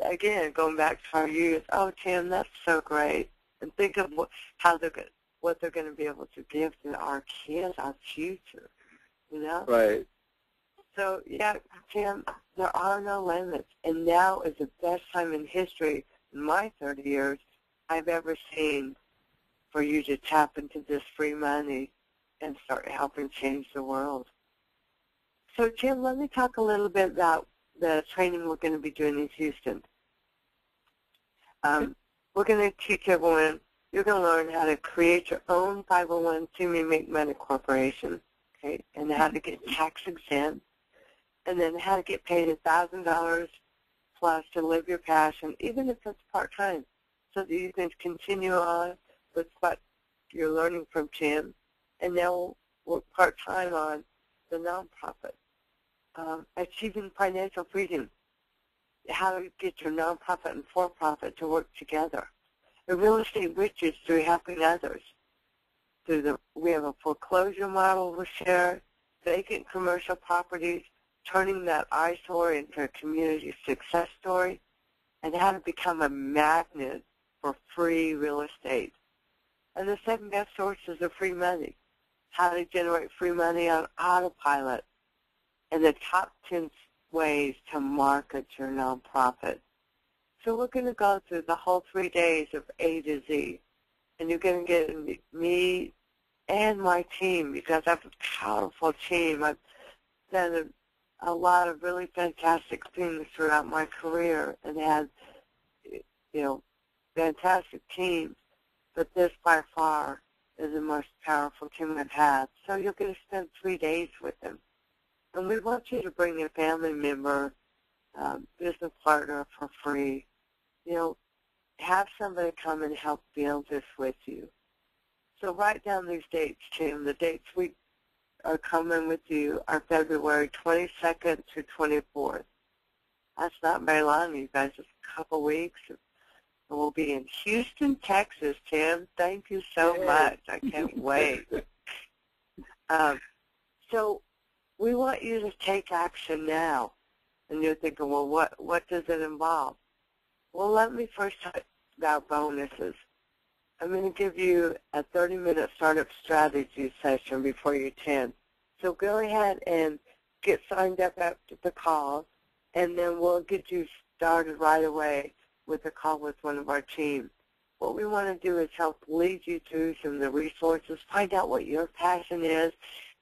Again, going back to our youth. Oh, Tim, that's so great. And think of what, how they're what they're going to be able to give to our kids, our future you know? Right. So, yeah, Tim, there are no limits. And now is the best time in history, in my 30 years, I've ever seen for you to tap into this free money and start helping change the world. So, Jim, let me talk a little bit about the training we're going to be doing in Houston. Um, we're going to teach everyone, you're going to learn how to create your own 501c Make Money Corporation right? And how to get tax exempt, and then how to get paid a thousand dollars plus to live your passion, even if it's part time, so that you can continue on with what you're learning from Tim, and now work part time on the nonprofit. Um, achieving financial freedom, how to get your nonprofit and for-profit to work together. And real estate riches through helping others through the, we have a foreclosure model we share, vacant commercial properties, turning that eyesore into a community success story, and how to become a magnet for free real estate. And the second best source is the free money, how to generate free money on autopilot, and the top 10 ways to market your nonprofit. So we're going to go through the whole three days of A to Z, and you're going to get me and my team because I have a powerful team. I've done a, a lot of really fantastic things throughout my career and had, you know, fantastic teams. But this by far is the most powerful team I've had. So you're going to spend three days with them. And we want you to bring a family member, um, business partner for free. You know, have somebody come and help build this with you. So write down these dates, Tim. The dates we are coming with you are February 22nd to 24th. That's not very long, you guys. Just a couple weeks. We'll be in Houston, Texas, Tim. Thank you so much. I can't <laughs> wait. Um, so we want you to take action now. And you're thinking, well, what, what does it involve? Well, let me first talk about bonuses. I'm going to give you a 30-minute startup strategy session before you attend. So go ahead and get signed up after the call, and then we'll get you started right away with a call with one of our team. What we want to do is help lead you through some of the resources, find out what your passion is,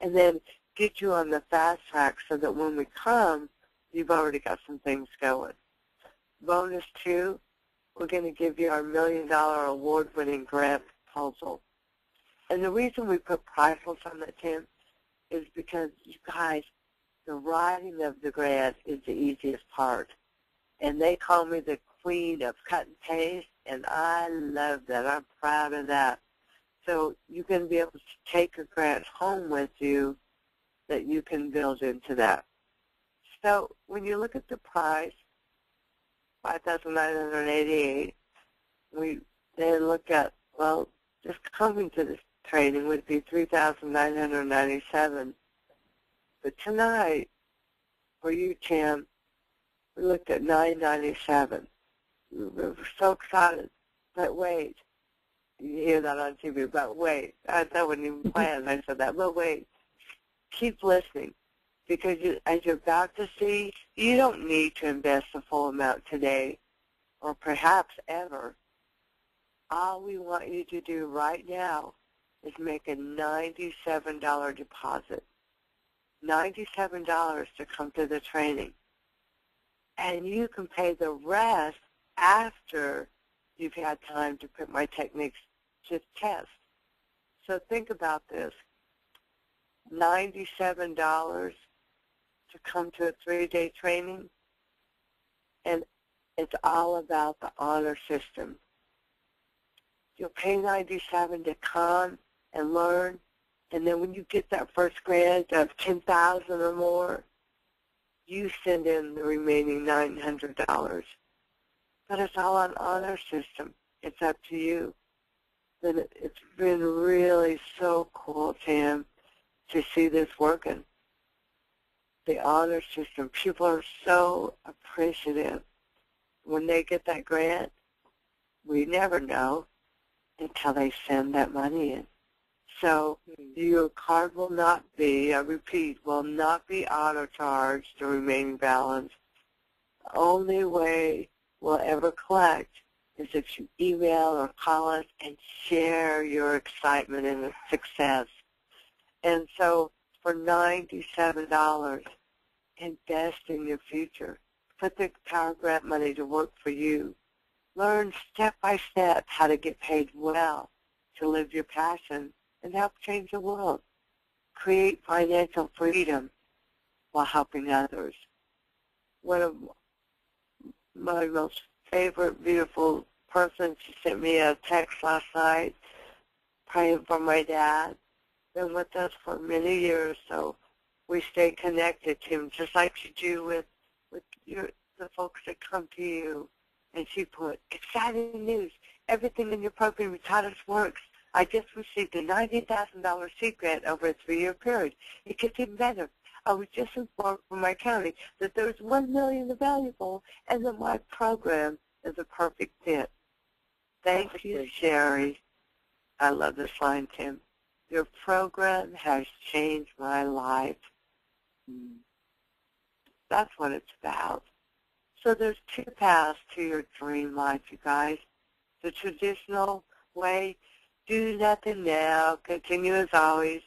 and then get you on the fast track so that when we come, you've already got some things going. Bonus two, we're going to give you our million dollar award winning grant proposal. And the reason we put priceless on that, Tim, is because you guys, the writing of the grant is the easiest part. And they call me the queen of cut and paste, and I love that. I'm proud of that. So going to be able to take a grant home with you that you can build into that. So when you look at the price, 5,988. We then look at, well, just coming to this training would be 3,997. But tonight, for you, Tim, we looked at 997. We were so excited. But wait, you hear that on TV, but wait. I, that wasn't even mm-hmm. planned. I said that, but wait. Keep listening because you, as you're about to see, you don't need to invest the full amount today or perhaps ever. All we want you to do right now is make a $97 deposit. $97 to come to the training. And you can pay the rest after you've had time to put my techniques to test. So think about this. $97 to come to a three-day training, and it's all about the honor system. You'll pay 97 to come and learn, and then when you get that first grant of 10000 or more, you send in the remaining $900. But it's all on honor system. It's up to you. But it's been really so cool, Tim, to see this working the honor system. People are so appreciative. When they get that grant, we never know until they send that money in. So hmm. your card will not be, I repeat, will not be auto-charged the remaining balance. The only way we'll ever collect is if you email or call us and share your excitement and success. And so for $97. Invest in your future. Put the Power Grant money to work for you. Learn step by step how to get paid well to live your passion and help change the world. Create financial freedom while helping others. One of my most favorite, beautiful person, she sent me a text last night praying for my dad been with us for many years, so we stay connected to him, just like you do with with your, the folks that come to you. And she put, exciting news. Everything in your program Retatis works. I just received a $90,000 seed grant over a three-year period. It gets even better. I was just informed from my county that there's one million available and that my program is a perfect fit. Thank you, Sherry. I love this line, Tim. Your program has changed my life. Hmm. That's what it's about. So there's two paths to your dream life, you guys. The traditional way, do nothing now, continue as always,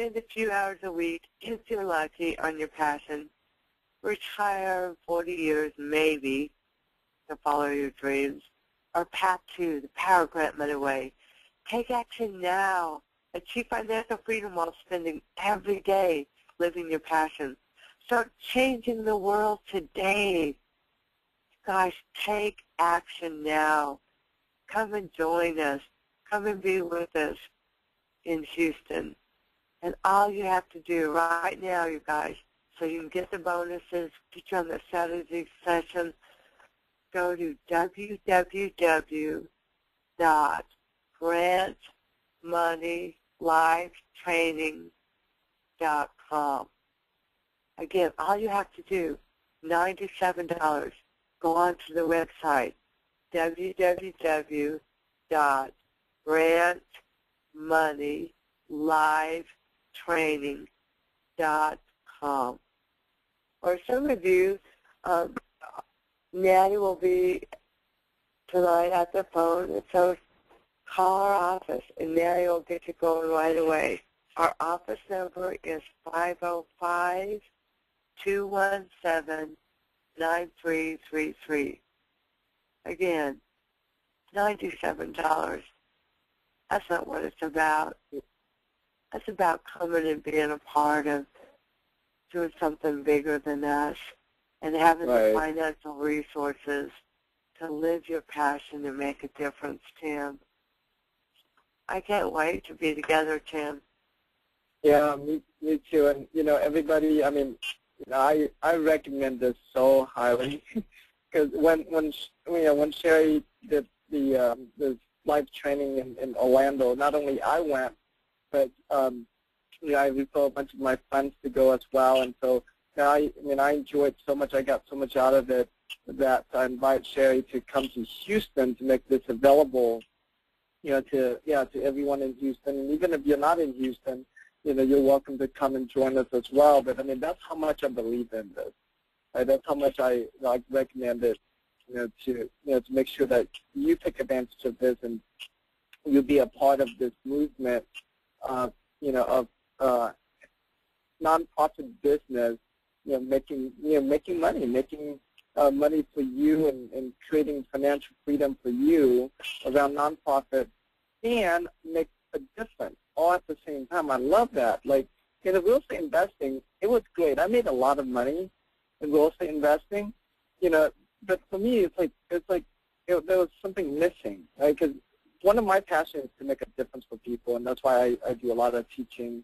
spend a few hours a week, if you're lucky, on your passion, retire 40 years maybe to follow your dreams, or path two, the power grant money way. Take action now. Achieve financial freedom while spending every day living your passion. Start changing the world today. Guys, take action now. Come and join us. Come and be with us in Houston. And all you have to do right now, you guys, so you can get the bonuses, get you on the Saturday session, go to www.grantmoneylifetraining.com. Again, all you have to do, $97, go on to the website, www.grantmoneylifetraining.com. Or some of you, um, Natty will be tonight at the phone, so call our office, and Natty will get you going right away. Our office number is 505-217-9333. Again, $97. That's not what it's about. That's about coming and being a part of doing something bigger than us and having Right. the financial resources to live your passion and make a difference, Tim. I can't wait to be together, Tim. Yeah, me, me too. And you know, everybody. I mean, you know, I I recommend this so highly <laughs> because when when you know when Sherry did the um, the life training in, in Orlando, not only I went, but um, you know, I referred a bunch of my friends to go as well. And so I, I mean, I enjoyed so much. I got so much out of it that I invite Sherry to come to Houston to make this available. You know, to yeah, to everyone in Houston, and even if you're not in Houston, you know, you're welcome to come and join us as well. But I mean, that's how much I believe in this. Right? That's how much I like recommend it. You know, to you know to make sure that you take advantage of this and you be a part of this movement. Uh, you know, of uh, nonprofit business. You know, making you know making money, making uh, money for you, and, and creating financial freedom for you around nonprofit, and make a difference all at the same time. I love that. Like in the real estate investing, it was great. I made a lot of money in real estate investing, you know. But for me, it's like it's like it, there was something missing, right? Because one of my passions is to make a difference for people, and that's why I, I do a lot of teaching.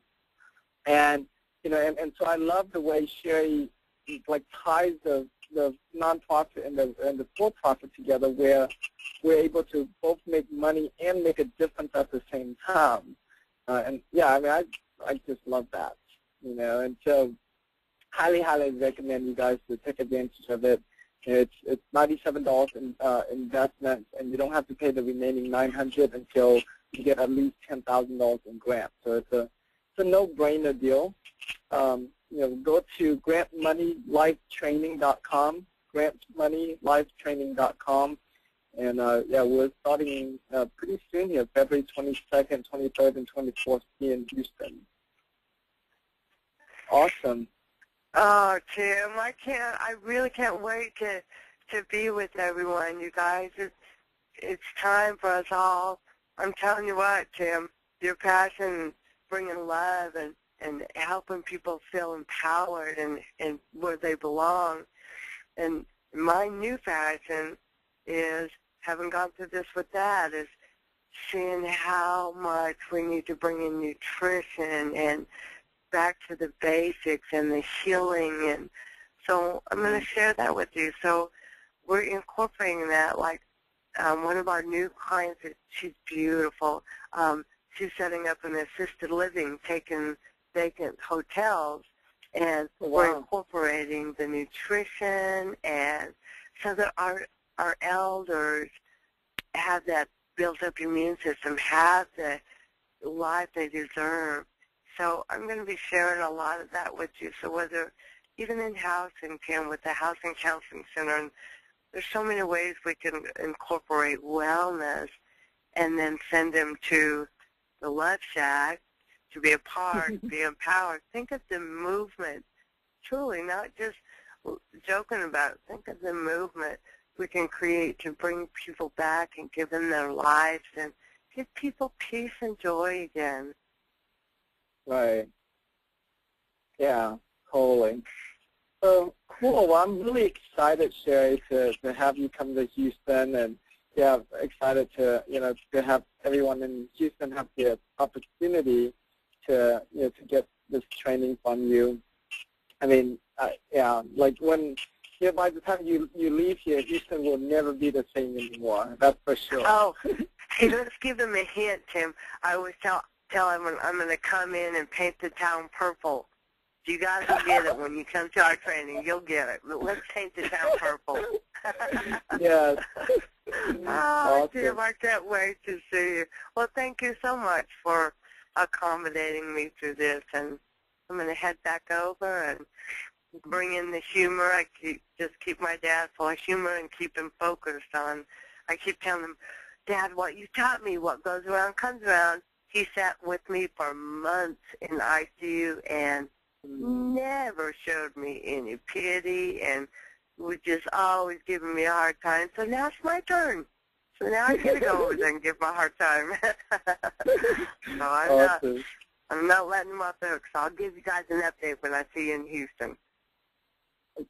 And you know, and, and so I love the way Sherry like ties the the nonprofit and the and the for-profit together, where we're able to both make money and make a difference at the same time. Uh, and yeah, I mean, I I just love that, you know. And so, highly, highly recommend you guys to take advantage of it. It's it's ninety-seven dollars in uh, investment, and you don't have to pay the remaining nine hundred until you get at least ten thousand dollars in grants. So it's a it's a no-brainer deal. Um, you know, go to grantmoneylifetraining.com, grantmoneylifetraining.com, and uh, yeah, we're starting uh, pretty soon here, February 22nd, 23rd, and 24th here in Houston. Awesome. Oh, Tim, I can't. I really can't wait to to be with everyone. You guys, it's it's time for us all. I'm telling you what, Tim, your passion, bringing love and and helping people feel empowered and and where they belong. And my new passion is having gone through this with that is seeing how much we need to bring in nutrition and back to the basics and the healing and so I'm going to share that with you. So we're incorporating that like um, one of our new clients, she's beautiful. Um, she's setting up an assisted living, taking vacant hotels and Oh, we're incorporating the nutrition and so that our our elders have that built up immune system, have the life they deserve. So I'm going to be sharing a lot of that with you. So whether even in housing, Tim, with the Housing Counseling Center, and there's so many ways we can incorporate wellness and then send them to the Love Shack to be a part, <laughs> be empowered. Think of the movement, truly, not just joking about it. Think of the movement we can create to bring people back and give them their lives and give people peace and joy again. Right. Yeah, totally. So cool. Well, I'm really excited, Sherry, to, to have you come to Houston, and yeah, excited to you know to have everyone in Houston have the opportunity to you know to get this training from you. I mean, uh, yeah, like when yeah, by the time you you leave here, Houston will never be the same anymore. That's for sure. Oh, <laughs> hey, let's give them a hint, Tim. I always tell tell them I'm going to come in and paint the town purple. You guys will get it when you come to our training. You'll get it. But let's paint the town purple. <laughs> yes. <laughs> oh, Awesome. Tim, I can't wait to see you. Well, thank you so much for accommodating me through this. And I'm going to head back over and bring in the humor. I keep just keep my dad full of humor and keep him focused on. I keep telling him, Dad, what you taught me, what goes around comes around. He sat with me for months in ICU and mm. never showed me any pity and was just always giving me a hard time. So now it's my turn. So now I get to go over there and give my hard time. <laughs> so I'm not, I'm not letting him off the hook. So I'll give you guys an update when I see you in Houston.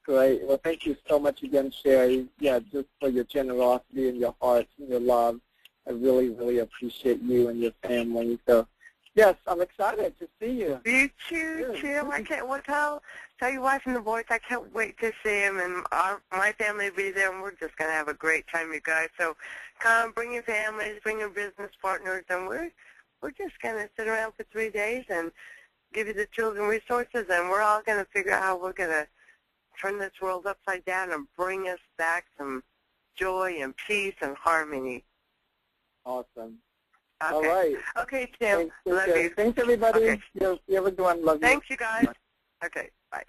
Great. Well, thank you so much again, Sherry. Yeah, just for your generosity and your heart and your love. I really, really appreciate you and your family. So, yes, I'm excited to see you. You too. Tim. I can't well, tell tell your wife and the boys I can't wait to see them. and our my family will be there, and we're just gonna have a great time, you guys. So come, bring your families, bring your business partners, and we're we're just gonna sit around for three days and give you the tools and resources, and we're all gonna figure out how we're gonna turn this world upside down and bring us back some joy and peace and harmony. Awesome. Okay. All right. Okay, Tim. Thanks, Love you. Thanks, everybody. Okay. You, you have a good one. Love you. Thanks, you guys. Okay, bye.